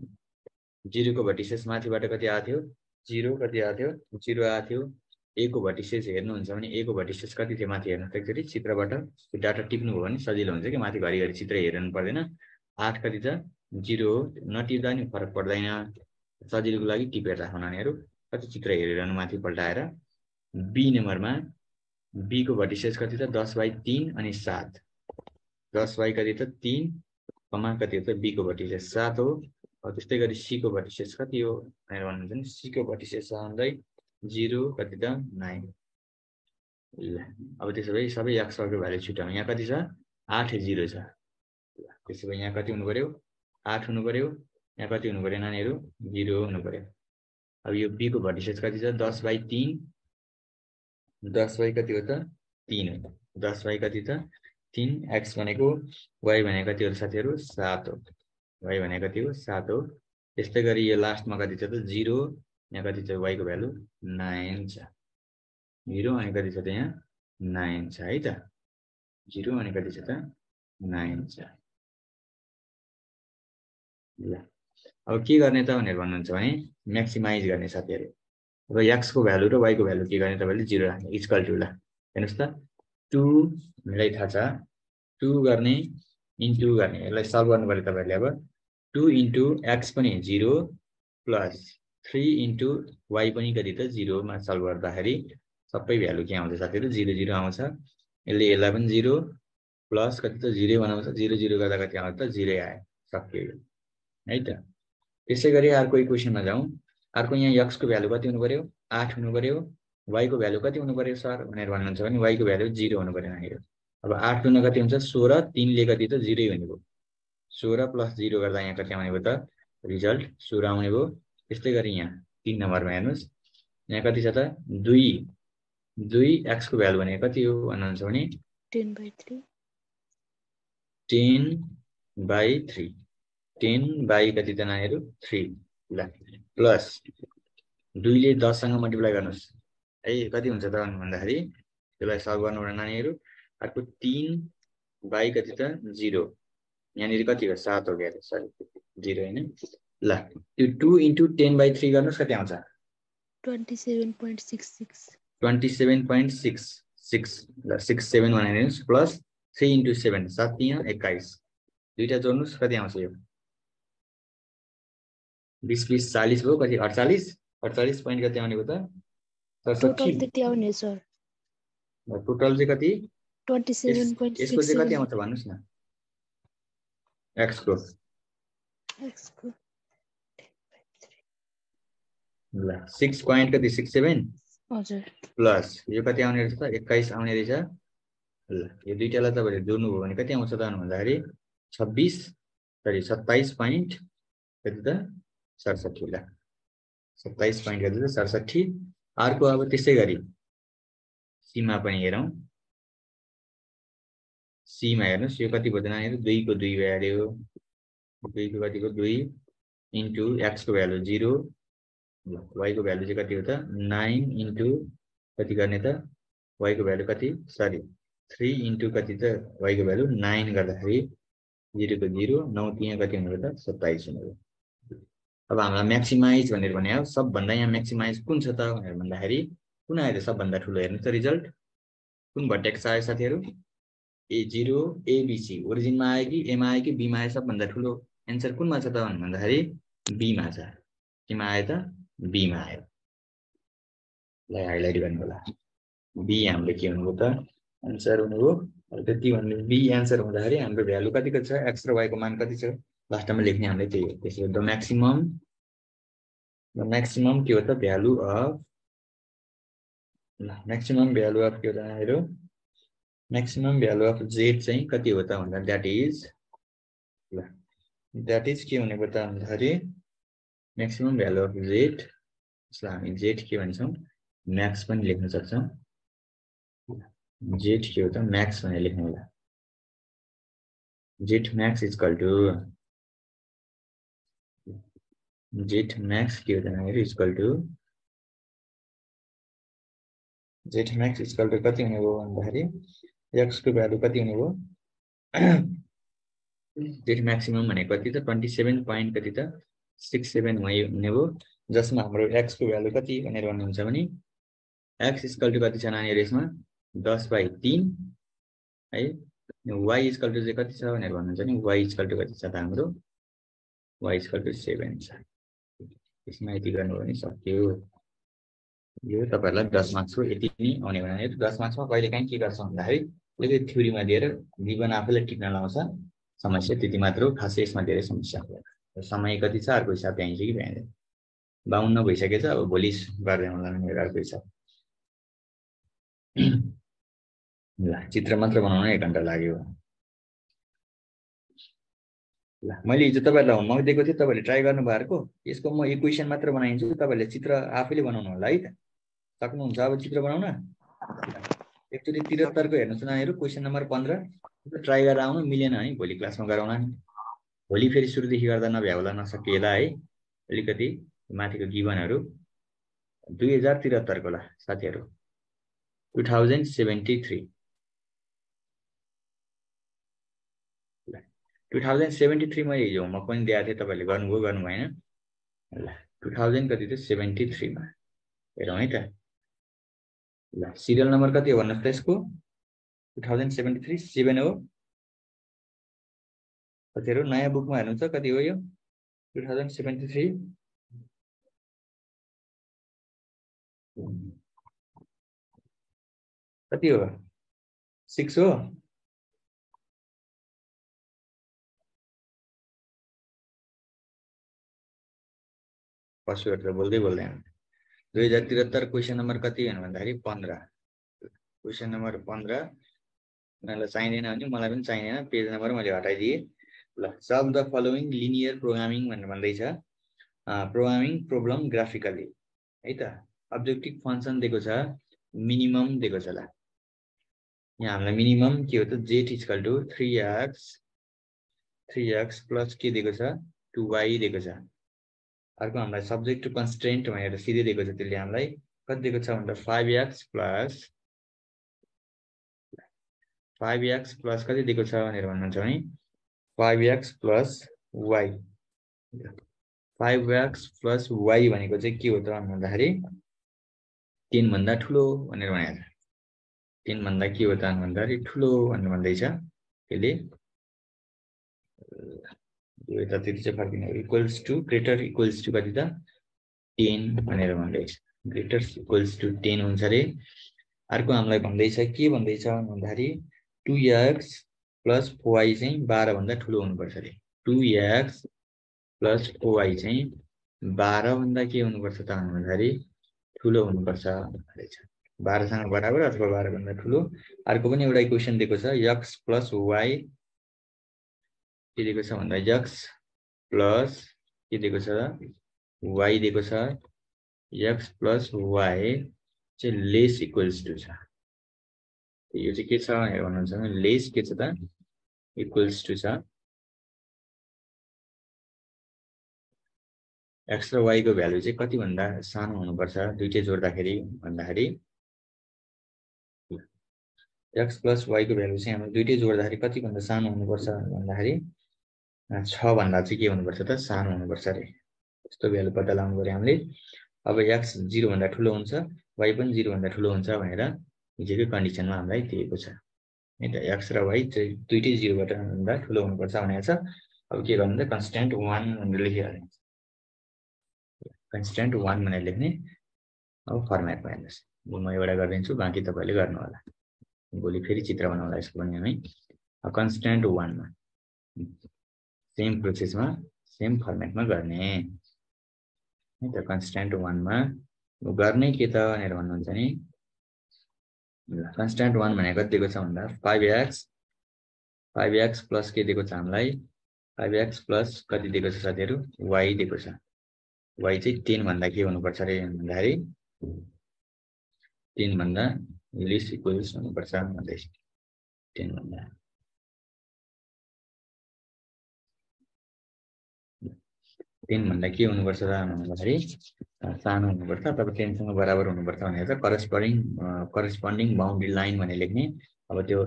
जिरोको भटिसेस माथिबाट कति आएको थियो जिरो कति आएको थियो जिरो आएको थियो एको भटिसेस हेर्नुहुन्छ भने एको भटिसेस कति थियो माथि हेर्नु एकचोटि चित्रबाट त्यो डाटा टिप्नुभयो भने सजिलो हुन्छ कि माथि घरिघरि चित्र हेर्नु पर्दैन आठ कति छ जिरो हो नटिप्दा नि फरक पर्दैन सजिलोको लागि टिपेर राख्नु नानीहरू कति चित्र हेरिरहनु माथि पल्टाएर बी नम्बरमा बीको भटिसेस कति छ? दस बाई तिन अनि सात। दस बाई कति त तिन कमा कति हो त बीको भटिसेस सात हो। त्यस्तै गरी सीको भटिसेस कति हो भनेर भन्नुहुन्छ भने सीको भटिसेस आउँदै जिरो कति त नाइन। ल अब त्यसो भए सबै एक्सको भ्यालु छुट्याउँ यहाँ कति छ? आठ जिरो छ। त्यसो भए यहाँ कति हुनु पऱ्यो आठ हुनु पऱ्यो यहाँ कति हुनु पऱ्यो नानीहरू? जिरो हुनु पऱ्यो अब यो बीको भटिसेस कति छ? दस बाई तिन दस बाई कति हो त? तिन हो दस बाई कति त? तिन। एक्स भनेको वाइ भनेको कति हो साथीहरू? सात हो। वाइ भनेको कति हो? सात हो। त्यस्तै गरी यो लास्टमा कति छ त? जिरो। यहाँ कति छ? वाइको भ्यालु नाइन छ। जिरो अनि कति छ त यहाँ? नाइन छ है त? जिरो अनि कति छ त? नाइन छ। ल। अब के गर्ने त भनेर भन्नुहुन्छ भने म्याक्सिमाइज गर्ने साथीहरू। अब एक्सको भ्यालु र वाइको भ्यालु के गर्ने तपाईँले जिरो राख्ने इक्वल टु ल हेर्नुहोस् त टु हामीलाई थाहा छ टु गर्ने इन्टु गर्ने यसलाई सल्भ गर्नु पऱ्यो तपाईँहरूले अब। टु इन्टु एक्स पनि zero plus three into Y पनि कति त जिरोमा सल्भ गर्दाखेरि सबै भ्यालु के आउँछ साथीहरू? जिरो जिरो आउँछ। यसले यसलाई पनि जिरो प्लस कति त जिरो बनाउँछ जिरो जिरो गर्दा कति आउँछ त जिरो आयो सकियो है। त? त्यसै गरी अर्को इक्वेसनमा जाउँ। अर्को यहाँ यक्सको भ्यालु कति हुनु पऱ्यो आठ हुनु पऱ्यो वाइको भ्यालु कति हुनु पऱ्यो सर? भनेर भन्नुहुन्छ भने वाइको भ्यालु जिरो हुनु पऱ्यो नानीहरू अब आठ दुना कति हुन्छ? सोह्र तिनले कति त जिरै हुने भयो। सोह्र प्लस जिरो गर्दा यहाँ कति आउने भयो त? रिजल्ट सोह्र आउने भयो। त्यस्तै गरी यहाँ तिन नम्बरमा हेर्नुहोस्। यहाँ कति छ त? दुई। दुई एक्सको भ्यालु भनेको कति हो? भन्नुहुन्छ भने ten by three. Ten by three. Ten by कति त नानीहरू? थ्री। ल। प्लस दुईले दससँग मल्टिप्लाई गर्नुहोस्। है कति हुन्छ त भन्दाखेरि त्यसलाई सल्भ गर्नुबाट नानीहरू अर्को तिन बाई कति त जिरो। यहाँनिर कति हो सात हो क्या सरी जिरो होइन। ल त्यो two into ten by three गर्नुहोस् कति आउँछ? Twenty seven point six six. Twenty seven point six six. ल सिक्स सेभेन बनाइदिनुहोस् प्लस थ्री इन्टु सेभेन सात तिन एक्काइस। दुइटा जोड्नुहोस् कति आउँछ यो? बिस बिस चालिस भयो कति अडचालिस अडचालिस पोइन्ट कति आउने भयो त टोटल चाहिँ कति? यसको चाहिँ कति आउँछ भन्नुहोस् न। एक्सको ल सिक्स पोइन्ट कति? सिक्स सेभेन प्लस यो कति आउने रहेछ त? एक्काइस आउने रहेछ। ल यो दुइटालाई तपाईँले जोड्नुभयो भने कति आउँछ त भन्दाखेरि? छब्बिस सरी सत्ताइस पोइन्ट कति त? सडसठी ल। सत्ताइस पोइन्ट त सडसठी अर्को अब त्यसै गरी सीमा पनि हेरौँ। सीमा हेर्नुहोस् यो कति भयो नानीहरू? दुईको दुई भ्याल्यु दुईको कतिको दुई इन्टु एक्सको भ्यालु जिरो। वाइको भ्यालु चाहिँ कति हो त? नाइन इन्टु कति गर्ने त? वाइको भ्यालु कति? सरी थ्री इन्टु कति त? वाइको भ्यालु नाइन गर्दाखेरि जिरोको जिरो नौ तिहाँ कति हुने भयो त? सत्ताइस हुने भयो। अब हामीलाई म्याक्सिमाइज भनेर भने सबभन्दा यहाँ म्याक्सिमाइज कुन छ त भनेर भन्दाखेरि कुन आयो त सबभन्दा ठुलो हेर्नुहोस् त रिजल्ट कुन भट्टेक्स आयो साथीहरू? ए जिरो एबिसी ओरिजिनमा आयो कि एमा आयो कि बीमा आयो सबभन्दा ठुलो? एन्सर कुनमा छ त भन्दाखेरि बीमा छ। केमा आयो त? बीमा आयो। ल हाइलाइट गर्नु होला। बी हाम्रो के हुनुभयो त? एन्सर हुनुभयो। त्यति भन्नु बी एन्सर हुँदाखेरि हाम्रो भ्यालु कतिको छ? एक्स र वाइको मान कति छ? लास्टमा लेख्ने हामीले त्यही हो त्यसो द म्याक्सिमम द म्याक्सिमम के हो त भ्यालु अफ ल म्याक्सिमम भ्यालु अफ के हो त नानीहरू म्याक्सिमम भ्यालु अफ जेड चाहिँ कति हो त भन्दा द्याट इज ल द्याट इज के हुने भयो त भन्दाखेरि म्याक्सिमम भ्यालु अफ जेड यसलाई हामी जेड के भन्छौँ म्याक्स पनि लेख्न सक्छौँ जेड के हो त म्याक्स भनेर लेख्नु होला Z max is equal to Z max के हो नानीहरू is equal to Z max is equal to कति हुने भयो भन्दाखेरि एक्सको भ्यालु कति हुने भयो? जेड म्याक्सिमम भनेको कति त? ट्वेन्टी सेभेन पोइन्ट कति त? सिक्स सेभेन हुने भयो। जसमा हाम्रो एक्सको भ्यालु कति भनेर भन्नुहुन्छ भने एक्स इजकल टु कति छ नानीहरू यसमा? दस बाई तिन है? वाइ इजकल टु चाहिँ कति छ भनेर भन्नुहुन्छ नि वाइ इजकल टु कति छ त हाम्रो? वाइ इजकल टु सेभेन छ। यसमा यति गर्नुभयो भने सक्यो। यो तपाईँहरूलाई दस मार्क्सको यति नै आउने भने दस मार्क्समा कहिले काहीँ के गर्छ भन्दाखेरि अलिकति थ्योरीमा दिएर जीवन आफैलाई टिक्न लाउँछ। समस्या त्यति मात्र हो खासै यसमा धेरै समस्या हुँदैन समय कति छ अर्को हिसाब भ्याइन्छ कि भ्याइँदैन बाहुन्न भइसकेछ अब भोलि गर्दै होला मेरो अर्को हिसाब। ल चित्र मात्र बनाउन एक घन्टा लाग्यो। ल मैले हिजो तपाईँहरूलाई होमवर्क दिएको थिएँ तपाईँहरूले ट्राई गर्नुभयो अर्को यसको म इक्वेसन मात्र बनाइदिन्छु तपाईँहरूले चित्र आफैले बनाउनु होला है त। सक्नुहुन्छ अब चित्र बनाउन? एकचोटि त्रिहत्तरको हेर्नुहोस् नानीहरू क्वेसन नम्बर पन्ध्र। ट्राई गरेर आउनु मिलेन है भोलि क्लासमा गराउला नि। भोलि फेरि सुरुदेखि गर्दा नभ्याउला नसकिएला है अलिकति माथिको गिभनहरू दुई हजार त्रिहत्तरको ला साथीहरू। Two thousand seventy three two thousand seventy three मैले हिजो होमवर्क पनि दिएको थिएँ तपाईँहरूले गर्नुभयो गर्नु भएन। ल टु थाउजन्ड कति थियो? सेभेन्टी थ्रीमा हेरौँ है त। ल सिरियल नम्बर कति हो भन्नुहोस् त यसको? Two thousand seventy three seven हो। कतिहरू? नयाँ बुकमा हेर्नुहुन्छ कति हो यो? टु थाउजन्ड सेभेन्टी थ्री कति हो? सिक्स हो। पशुहरू बोल्दै बोल्दैन दुई हजार त्रिहत्तर क्वेसन नम्बर कति भन्दाखेरि पन्ध्र क्वेसन नम्बर पन्ध्र उनीहरूलाई चाहिँदैन भने मलाई पनि चाहिँदैन पेज नम्बर मैले हटाइदिएँ ल solve the following linear programming भनेर भन्दैछ प्रोग्रामिङ प्रोब्लम ग्राफिकली है त अब्जेक्टिभ फङ्सन दिएको छ मिनिमम दिएको छ ल यहाँ हामीलाई मिनिमम के हो त Z is equal to three X three X plus के दिएको छ टु वाई दिएको छ अर्को हामीलाई सब्जेक्ट टु कन्सटेन्ट भनेर सिधै दिएको छ त्यसले हामीलाई कति दिएको छ भन्दा five X plus five X plus कति दिएको छ भनेर भन्नुहुन्छ भने five X plus Y five X plus Y भनेको चाहिँ के हो त भन्दाखेरि टेनभन्दा ठुलो भनेर भनेको छ। टेनभन्दा के हो त भन्दाखेरि ठुलो भनेर भन्दैछ। त्यसले यता त्यति चाहिँ फर्किने equals to greater equals to कति त टेन भनेर भन्दैछ ग्रेटर इक्वल्स टु टेन हुन्छ अरे अर्को हामीलाई भन्दैछ के भन्दैछ भन्दाखेरि टु एक्स प्लस फोवाई चाहिँ बाह्रभन्दा ठुलो हुनुपर्छ अरे टु एक्स प्लस फोवाई चाहिँ बाह्रभन्दा के हुनुपर्छ त भन्दाखेरि ठुलो हुनुपर्छ भनेको छ बाह्रसँग बराबर अथवा बाह्रभन्दा ठुलो अर्को पनि एउटा क्वेसन दिएको छ यक्स प्लस वाई के दिएको छ भन्दा यक्स प्लस के दिएको छ? वाई दिएको छ। यक्स प्लस वाई चाहिँ लेस इक्वल्स टु छ। यो चाहिँ के छ भनेर भन्नुहुन्छ भने लेस के छ त? इक्वल्स टु छ। एक्स र वाईको भ्यालु चाहिँ कतिभन्दा सानो हुनुपर्छ? दुइटै जोड्दाखेरि भन्दाखेरि। एक्स प्लस वाईको भ्यालु चाहिँ हाम्रो दुइटै जोड्दाखेरि कतिभन्दा सानो हुनुपर्छ भन्दाखेरि छभन्दा चाहिँ के हुनुपर्छ त? सानो हुनुपर्छ अरे। यस्तो भ्यालु पत्ता लगाउनु पऱ्यो हामीले। अब एक्स जिरोभन्दा ठुलो हुन्छ वाइ पनि जिरोभन्दा ठुलो हुन्छ भनेर हिजोकै कन्डिसनमा हामीलाई दिएको छ। है त? एक्स र वाइ चाहिँ दुइटै जिरोबाट भन्दा ठुलो हुनुपर्छ भनेको छ। अब के गर्नु त? कन्सट्यान्ट वान भनेर लेखिहाल्ने कन्सट्यान्ट वान भनेर लेख्ने अब फर्मेटमा हेर्नुहोस् म एउटा गरिदिन्छु बाँकी तपाईँले गर्नु होला भोलि फेरि चित्र बनाउला यसको पनि है कन्सट्यान्ट वानमा सेम प्रोसेसमा सेम फर्मेटमा गर्ने। है त कन्सट्यान्ट वानमा गर्ने के त भनेर भन्नुहुन्छ नि? कन्सट्यान्ट वान भनेको दिएको छ भन्दा? Five X five X plus के दिएको छ हामीलाई? फाइभ एक्स प्लस कति दिएको छ साथीहरू? वाइ दिएको छ। वाइ चाहिँ टेनभन्दा के हुनुपर्छ अरे भन्दाखेरि? टेनभन्दा लिस्ट इक्वल्स हुनुपर्छ भन्दैछ। टेनभन्दा टेनभन्दा के हुनुपर्छ र भन्दाखेरि सानो हुनुपर्छ तपाईँ टेनसँग बराबर हुनुपर्छ भनेर चाहिँ करस्पन्डिङ करस्पन्डिङ बााउन्ड्री लाइन भनेर लेख्ने अब त्यो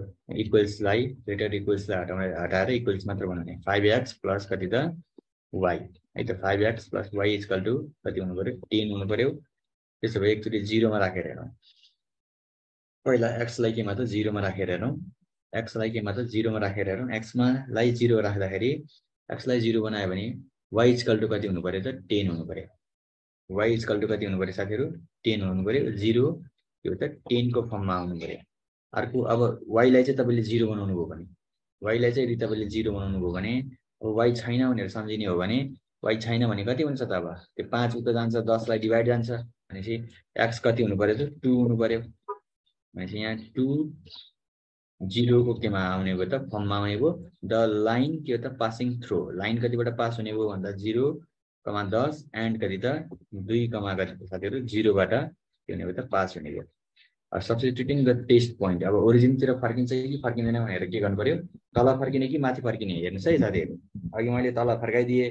इक्वल्सलाई ग्रेटर इक्वल्सलाई हटाउने हटाएर इक्वल्स मात्र बनाउने। फाइभ एक्स प्लस कति त? वाइ है त five X plus Y is equal to कति हुनु पऱ्यो टेन हुनु पऱ्यो त्यसो भए एकचोटि जिरोमा राखेर हेरौँ। पहिला एक्सलाई केमा त जिरोमा राखेर हेरौँ। एक्सलाई केमा त जिरोमा राखेर हेरौँ। एक्समा लाई जिरो राख्दाखेरि एक्सलाई जिरो बनायो भने वाइ इजकल टु कति हुनु पऱ्यो त टेन हुनु पऱ्यो। वाइ इजकल टु कति हुनु पऱ्यो साथीहरू? टेन हुनु पऱ्यो जिरो त्यो त टेनको फर्ममा आउनु पऱ्यो। अर्को अब वाइलाई चाहिँ तपाईँले जिरो बनाउनु भयो भने वाइलाई चाहिँ यदि तपाईँले जिरो बनाउनु भयो भने अब वाइ छैन भनेर सम्झिने हो भने वाइ छैन भने कति हुन्छ त अब? त्यो पाँच उता जान्छ दसलाई डिभाइड जान्छ भनेपछि एक्स कति हुनु पऱ्यो त टू हुनु पऱ्यो। भनेपछि यहाँ टु जिरोको केमा आउने भयो त फर्ममा आउने भयो द लाइन के हो त पासिङ थ्रो। लाइन कतिबाट पास हुने भयो भन्दा जिरो कमा दस एन्ड कति त दुई कमा कति साथीहरू जिरोबाट के हुने भयो त पास हुने भयो सब्सटिट्युटिङ द टेस्ट पोइन्ट। अब ओरिजिनतिर फर्किन्छ कि फर्किँदैन भनेर के गर्नु पऱ्यो तल फर्किने कि माथि फर्किने? हेर्नुहोस् है साथीहरू। अघि मैले तल फर्काइदिएँ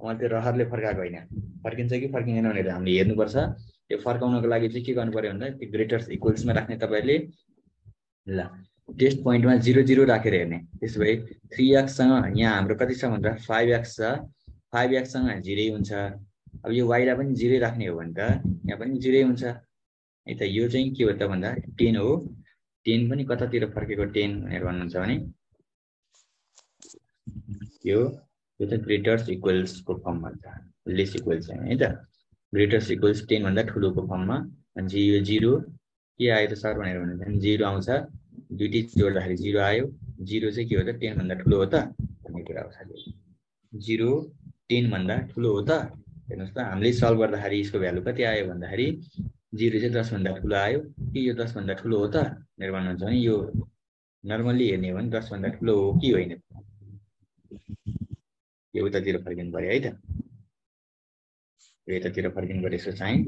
मैले त्यो रहरले फर्काएको होइन। फर्किन्छ कि फर्किँदैन भनेर हामीले हेर्नुपर्छ। त्यो फर्काउनको लागि चाहिँ के गर्नु पऱ्यो भन्दा त्यो ग्रेटर्स इक्वल्समा राख्ने तपाईँहरूले ल। टेस्ट पोइन्टमा जिरो जिरो राखेर हेर्ने। त्यसो भए थ्री एक्ससँग यहाँ हाम्रो कति छ भन्दा फाइभ एक्स छ। फाइभ एक्ससँग जिरै हुन्छ। अब यो वाइलाई पनि जिरै राख्ने हो भने त यहाँ पनि जिरै हुन्छ। है त यो चाहिँ के हो त भन्दा टेन हो। टेन पनि कतातिर फर्केको टेन भनेर भन्नुहुन्छ भने यो यो त ग्रेटर्स इक्वल्सको फर्ममा छ लेस इक्वल्स छैन है त? ग्रेटर्स इक्वल्स टेनभन्दा ठुलोको फर्ममा अनि यो जिरो के आयो त सर भनेर भन्नुहुन्छ भने जिरो आउँछ। दुइटै जोड्दाखेरि जिरो आयो जिरो चाहिँ के हो त? टेनभन्दा ठुलो हो त? भन्ने कुरा हो साथी। जिरो टेनभन्दा ठुलो हो त? हेर्नुहोस् त हामीले सल्भ गर्दाखेरि यसको भ्यालु कति आयो भन्दाखेरि जिरो चाहिँ दसभन्दा ठुलो आयो। कि यो दसभन्दा ठुलो हो त? भनेर भन्नुहुन्छ भने यो नर्मल्ली हेर्ने हो भने दसभन्दा ठुलो हो कि होइन? यो उतातिर फर्किनु पऱ्यो है त। यो यतातिर फर्किनु पऱ्यो यसो चाहिँ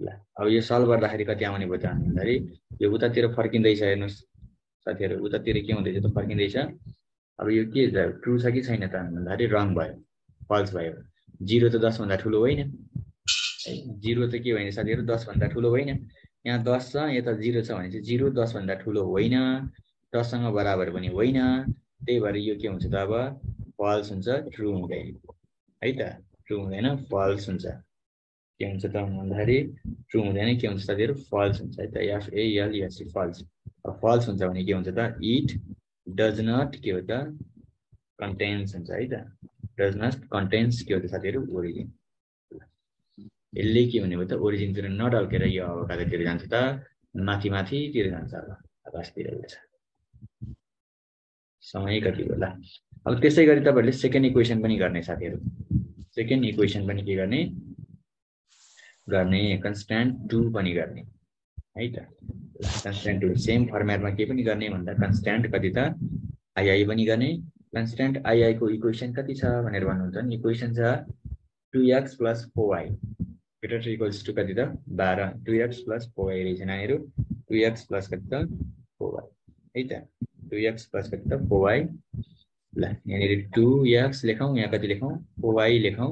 ल अब यो सल्भ गर्दाखेरि कति आउने भयो त भन्दाखेरि यो उतातिर फर्किँदैछ हेर्नुहोस्। साथीहरू उतातिर के हुँदैछ त फर्किँदैछ अब यो के ट्रु छ कि छैन त? भन्दाखेरि रङ भयो। फल्स भयो। जिरो त दसभन्दा ठुलो होइन। है जिरो त के होइन साथीहरू दसभन्दा ठुलो होइन। यहाँ दस छ यता जिरो छ भने चाहिँ जिरो दसभन्दा ठुलो होइन। दससँग बराबर पनि होइन। त्यही भएर यो के हुन्छ त अब? फल्स हुन्छ ट्रु हुँदैन। है त? ट्रु हुँदैन फल्स हुन्छ। के हुन्छ त भन्दाखेरि ट्रु हुँदैन। के हुन्छ साथीहरू? फल्स हुन्छ। है त? एफएलएससी फल्स फल्स हुन्छ भने के हुन्छ त? इट डज नट के हो त? कन्टेन्स हुन्छ है त? डज नट कन्टेन्स के हो त साथीहरू? ओरिजिन यसले के भन्ने भयो त ओरिजिनतिर नढल्केर यो अब कतातिर जान्छ त? माथि माथितिर जान्छ अब आकाशतिर जान्छ समय कति होला? अब त्यसै गरी तपाईँहरूले सेकेन्ड इक्वेसन पनि गर्ने साथीहरू। सेकेन्ड इक्वेसन पनि के गर्ने? गर्ने कन्सट्यान्ट टू पनि गर्ने। है त? कन्सट्यान्ट टू सेम फर्मेटमा के पनि गर्ने भन्दा कन्सट्यान्ट कति त आइआई पनि गर्ने। कन्सट्यान्ट आइआईको इक्वेसन कति छ भनेर भन्नुहुन्छ नि? इक्वेसन छ two X plus four Y greater equals to कति त? बाह्र। टु एक्स प्लस फोर रहेछ नानीहरू टु एक्स प्लस कति त? फोर है त? टु एक्स प्लस कति त? फोर ल यहाँनिर टु एक्स लेखौँ यहाँ कति लेखौँ? फोर लेखौँ।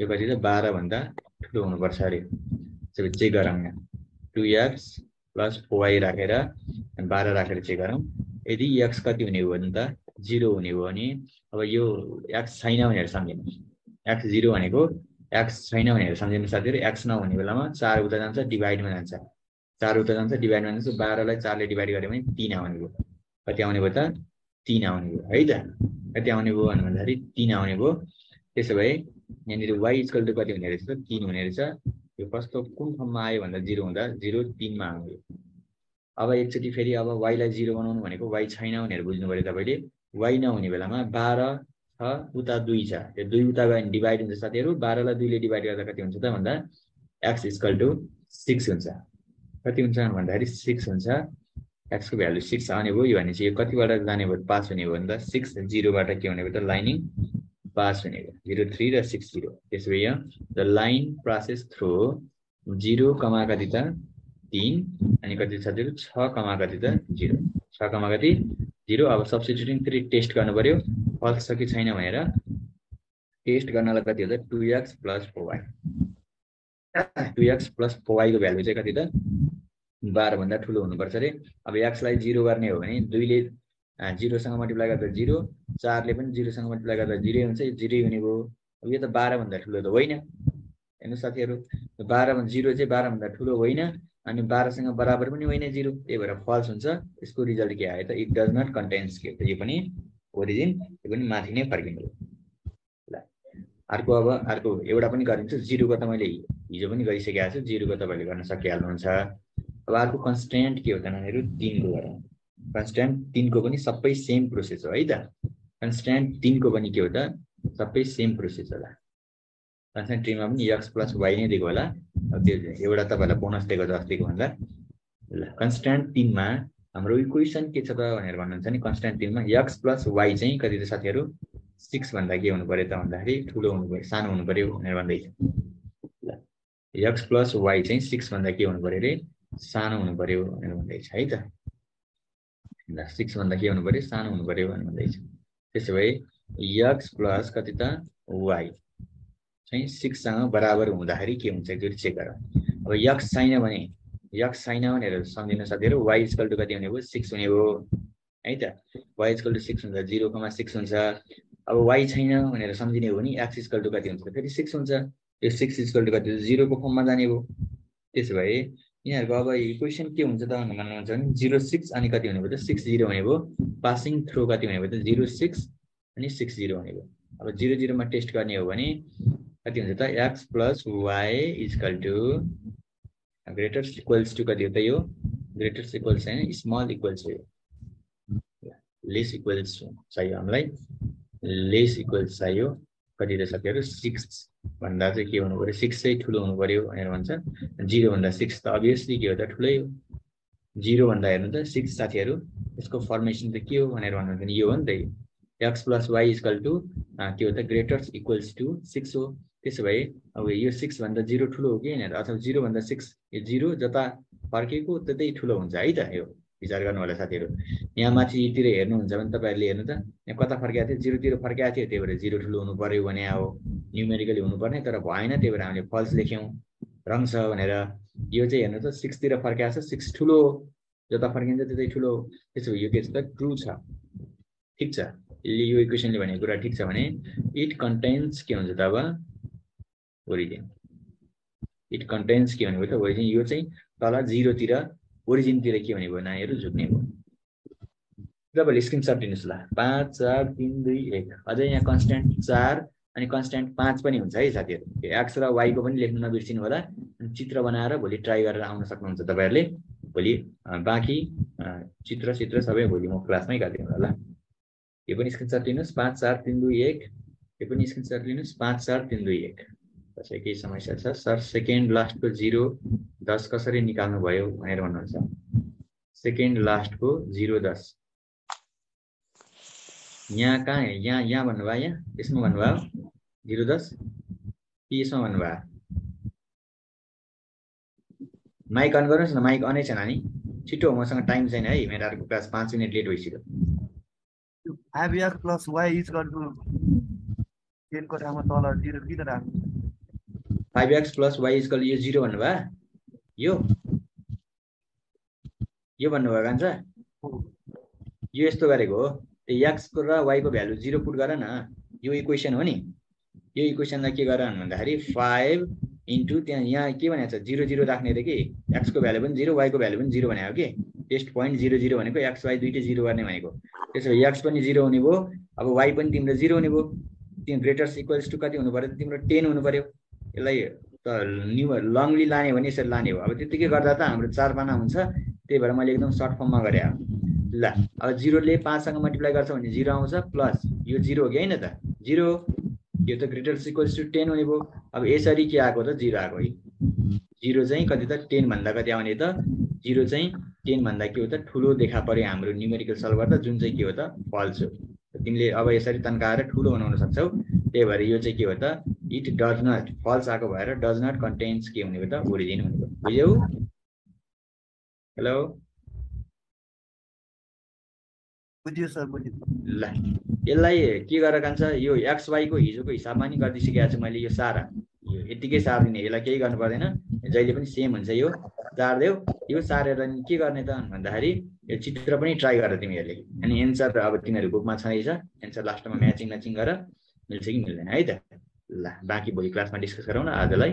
यो कति त? बाह्रभन्दा ठुलो हुनुपर्छ अरे। चेक गरौँ यहाँ। टु एक्स प्लस वाई राखेर बाह्र राखेर चेक गरौँ। यदि एक्स कति हुने हो भने त जिरो हुने हो भने अब यो एक्स छैन भनेर सम्झिनुहोस् एक्स जिरो भनेको एक्स छैन भनेर सम्झिनु साथीहरू। एक्स नहुने बेलामा चार उता जान्छ डिभाइडमा जान्छ। चार उता जान्छ डिभाइडमा जान्छ। बाह्रलाई चारले डिभाइड गऱ्यो भने तिन आउने भयो। कति आउने भयो त तिन आउने भयो है त? कति आउने भयो भन्दाखेरि तिन आउने भयो। त्यसो भए यहाँनिर वाइ टु कति हुने रहेछ तिन हुने रहेछ। यो कस्तो कुन ठाउँमा आयो भन्दा जिरो हुँदा जिरो तिनमा आउने अब एकचोटि फेरि अब वाइलाई जिरो बनाउनु भनेको वाइ छैन भनेर बुझ्नु पऱ्यो तपाईँले। वाइ नहुने बेलामा बाह्र छ उता दुई छ। त्यो दुई उता गयो भने डिभाइड हुन्छ साथीहरू बाह्रलाई दुईले डिभाइड गर्दा कति हुन्छ त भन्दा एक्स इजकल टु सिक्स हुन्छ। कति हुन्छ भन्दाखेरि सिक्स हुन्छ। एक्सको भ्यालु सिक्स आउने भयो। यो भने चाहिँ यो कतिबाट जाने भयो? पास हुने भयो भन्दा सिक्स जिरोबाट के हुने भयो त? लाइनिङ पास हुने भयो जिरो थ्री र सिक्स जिरो त्यसो भए the line process through zero comma कति त तिन अनि कति छ जिरो छ कमा कति त जिरो छ कमा कति जिरो अब सब्सिट्युटिङ फेरि टेस्ट गर्नु पऱ्यो फल्स छ कि छैन भनेर टेस्ट गर्नलाई कति हो त two X plus four Y two X plus four वाईको value चाहिँ कति त? बाह्रभन्दा ठुलो हुनुपर्छ अरे। अब एक्सलाई जिरो गर्ने हो भने दुईले जिरोसँग मल्टिप्लाई गर्दा जिरो चारले पनि जिरोसँग मल्टिप्लाई गर्दा जिरो हुन्छ यो जिरो हुने भयो अब यो त बाह्रभन्दा ठुलो त होइन। हेर्नु साथीहरू बाह्रभन्दा जिरो चाहिँ बाह्रभन्दा ठुलो होइन अनि बाह्रसँग बराबर पनि होइन जिरो। त्यही भएर फल्स हुन्छ। यसको रिजल्ट के आयो त? इट डज नट कन्टेन्स के यो पनि ओरिजिन यो पनि माथि नै फर्किनु ल अर्को अब अर्को एउटा पनि गरिदिन्छु। जिरोको त मैले हिजो पनि गरिसकेको छु। जिरोको तपाईँले गर्न सकिहाल्नुहुन्छ। अब अर्को कन्सटेन्ट के हो त नानीहरू? तिनको गरौँ। कन्सटेन्ट तिनको पनि सबै सेम प्रोसेस हो है त? कन्सटेन्ट तिनको पनि के हो त? सबै सेम प्रोसेस होला। कन्सटेन्ट थ्रीमा पनि एक्स प्लस वाइ नै दिएको होला। अब त्यो एउटा तपाईँहरूलाई बोनस दिएको अस्तिको भन्दा ल कन्सटेन्ट तिनमा हाम्रो इक्वेसन के छ त भनेर भन्नुहुन्छ नि? कन्सटेन्ट तिनमा एक्स प्लस वाइ चाहिँ कति त साथीहरू? सिक्स भन्दा के हुनु पऱ्यो त भन्दाखेरि? ठुलो हुनु पऱ्यो सानो हुनु पऱ्यो भनेर भन्दैछ ल एक्स प्लस वाइ चाहिँ सिक्स भन्दा के हुनु पऱ्यो अरे सानो हुनु पऱ्यो भनेर भन्दैछ है त? ल सिक्स भन्दा के हुनु पऱ्यो सानो हुनु पऱ्यो भन्दैछ त्यसो भए एक्स प्लस कति त? वाइ चाहिँ सिक्ससँग बराबर हुँदाखेरि के हुन्छ एकचोटि चेक गर। अब यक्स छैन भने यक्स छैन भनेर सम्झिनु साथीहरू वाइ इजकल टु कति हुने भयो? सिक्स हुने भयो। है त? वाइ इजकल टु सिक्स हुन्छ जिरोकोमा सिक्स हुन्छ। अब वाइ छैन भनेर सम्झिने हो भने एक्स इजकल टु कति हुन्छ? फेरि सिक्स हुन्छ। यो सिक्स इजकल टु कति जिरोको फर्ममा जाने भयो। त्यसो भए यिनीहरूको अब इक्वेसन के हुन्छ त भनेर भन्नुहुन्छ भने जिरो सिक्स अनि कति हुने भयो त सिक्स जिरो हुने भयो। पासिङ थ्रो कति हुने भयो त जिरो सिक्स अनि सिक्स जिरो हुने भयो। अब जिरो जिरोमा टेस्ट गर्ने हो भने कति हुन्छ त X plus Y is equal to greater equals to कति हो त यो? ग्रेटर इक्वल्स होइन स्मल इक्वल्स हो लेस इक्वल्स चाहियो हामीलाई। लेस इक्वल्स चाहियो। कति साथीहरू सिक्स भन्दा चाहिँ के हुनु पऱ्यो? सिक्स चाहिँ ठुलो हुनु पऱ्यो भनेर भन्छ। जिरोभन्दा सिक्स त अभियसली के हो त? ठुलै हो। जिरोभन्दा हेर्नु त सिक्स साथीहरू यसको फर्मेसन त के हो भनेर भन्नुहुन्छ भने यो हो नि त X plus Y is equal to के हो त? ग्रेटर्स इक्वल्स टु सिक्स हो। त्यसो भए अब यो सिक्सभन्दा जिरो ठुलो हो कि होइन अथवा जिरोभन्दा सिक्स यो जिरो जता फर्केको त्यतै ठुलो हुन्छ है त यो। विचार गर्नु होला साथीहरू। यहाँ माथितिर हेर्नुहुन्छ भने तपाईँहरूले हेर्नु त यहाँ कता फर्केको थियो? जिरोतिर फर्केको थियो त्यही भएर जिरो ठुलो हुनु पऱ्यो भने अब न्युमेरिकली हुनुपर्ने तर भएन त्यही भएर हामीले फल्स लेख्यौँ। रङ छ भनेर यो चाहिँ हेर्नु त सिक्सतिर फर्केको छ सिक्स ठुलो जता फर्किन्छ त्यतै ठुलो। त्यसो यो के छ त ट्रु छ। ठिक छ? यो इक्वेसनले भनेको कुरा ठिक छ भने इट कन्टेन्स के हुन्छ त अब? ओरिजिन इट कन्टेन्स के भनेको त ओरिजिन यो चाहिँ तल जिरोतिर ओरिजिनतिर के भनेको नानीहरू झुक्ने भयो तपाईँहरूले स्क्रिनसट दिनुहोस् ल। पाँच चार तिन दुई एक। अझै यहाँ कन्सट्यान्ट चार अनि कन्सट्यान्ट पाँच पनि हुन्छ है साथीहरू। एक्स र वाईको पनि लेख्नु नबिर्सिनु होला। अनि चित्र बनाएर भोलि ट्राई गरेर आउन सक्नुहुन्छ तपाईँहरूले। भोलि बाँकी चित्र चित्र सबै भोलि म क्लासमै गरिदिनु होला यो पनि स्क्रिनसट लिनुहोस् पाँच चार तिन दुई एक। यो पनि स्क्रिनसट लिनुहोस्। पाँच चार तिन दुई एक। कसै केही समस्या छ। सर सेकेन्ड लास्टको जिरो दस कसरी निकाल्नु भयो भनेर भन्नुहुन्छ? सेकेन्ड लास्टको जिरो दस। यहाँ कहाँ यहाँ यहाँ भन्नुभयो यहाँ? यसमा भन्नुभयो? जिरो दस? कि यसमा भन्नुभयो? माइक अन गर्नुहोस् न माइक अनै छैन नि छिटो मसँग टाइम छैन है मेरो अर्को क्लास पाँच मिनट लेट भइसक्यो। ठाउँमा तल जिरो किन राख्नु? Five X plus Y is equal यो जिरो भन्नुभयो? यो? यो भन्नुभयो कान्छ? यो यस्तो गरेको हो। एक्सको र वाइको भ्यालु जिरो पुट गर न। यो इक्वेसन हो नि। यो इक्वेसनलाई के गर भन्दाखेरि फाइभ इन्टु त्यहाँ यहाँ के भनेको छ? जिरो जिरो राख्ने रे कि? एक्सको भ्यालु पनि जिरो वाइको भ्यालु पनि जिरो भनेको कि? टेस्ट पोइन्ट जिरो जिरो भनेको एक्स वाइ दुइटै जिरो गर्ने भनेको। त्यसो भए एक्स पनि जिरो हुने भयो। अब वाइ पनि तिम्रो जिरो हुने भयो। तिम्रो ग्रेटर्स इक्वल्स टु कति हुनु पऱ्यो तिम्रो टेन हुनु पऱ्यो यसलाई त न्यु लङली लाने भने यसरी लाने हो। अब त्यतिकै गर्दा त हाम्रो चार पाना हुन्छ त्यही भएर मैले एकदम सर्ट फर्ममा गरेँ। ल अब जिरोले पाँचसँग मल्टिप्लाई गर्छ भने जिरो आउँछ प्लस यो जिरो हो कि होइन त? जिरो यो त ग्रेटर सिक्वल्स टु टेन हुने भयो अब यसरी के आएको त? जिरो आएको है। जिरो चाहिँ कति त? टेनभन्दा कति आउने त? जिरो चाहिँ टेनभन्दा के हो त? ठुलो देखा पऱ्यो हाम्रो न्युमेरिकल सल्भर त जुन चाहिँ के हो त? फल्स हो। तिमीले अब यसरी तन्काएर ठुलो बनाउन सक्छौ। त्यही भएर यो चाहिँ के हो त? इट डज नट फल्स आएको भएर डज नट कन्टेन्स के हुने त ओरिजिन हुने बुझ्यौ हेलो बुझ्यो सर बुझ्यो ल यसलाई के गरेर कान्छ यो एक्स वाईको हिजोको हिसाबमा नि गरिदिइसकेको छु मैले यो सारा यो यत्तिकै सारिदिने यसलाई केही गर्नु पर्दैन जहिले पनि सेम हुन्छ यो सारिदेऊ यो सारेर के गर्ने त भन्दाखेरि यो चित्र पनि ट्राई गर तिमीहरूले अनि एन्सर अब तिमीहरू बुकमा छँदैछ एन्सर लास्टमा म्याचिङ म्याचिङ गर मिल्छ कि मिल्दैन है त ल बाँकी भोलि क्लासमा डिस्कस गरौँ न आजलाई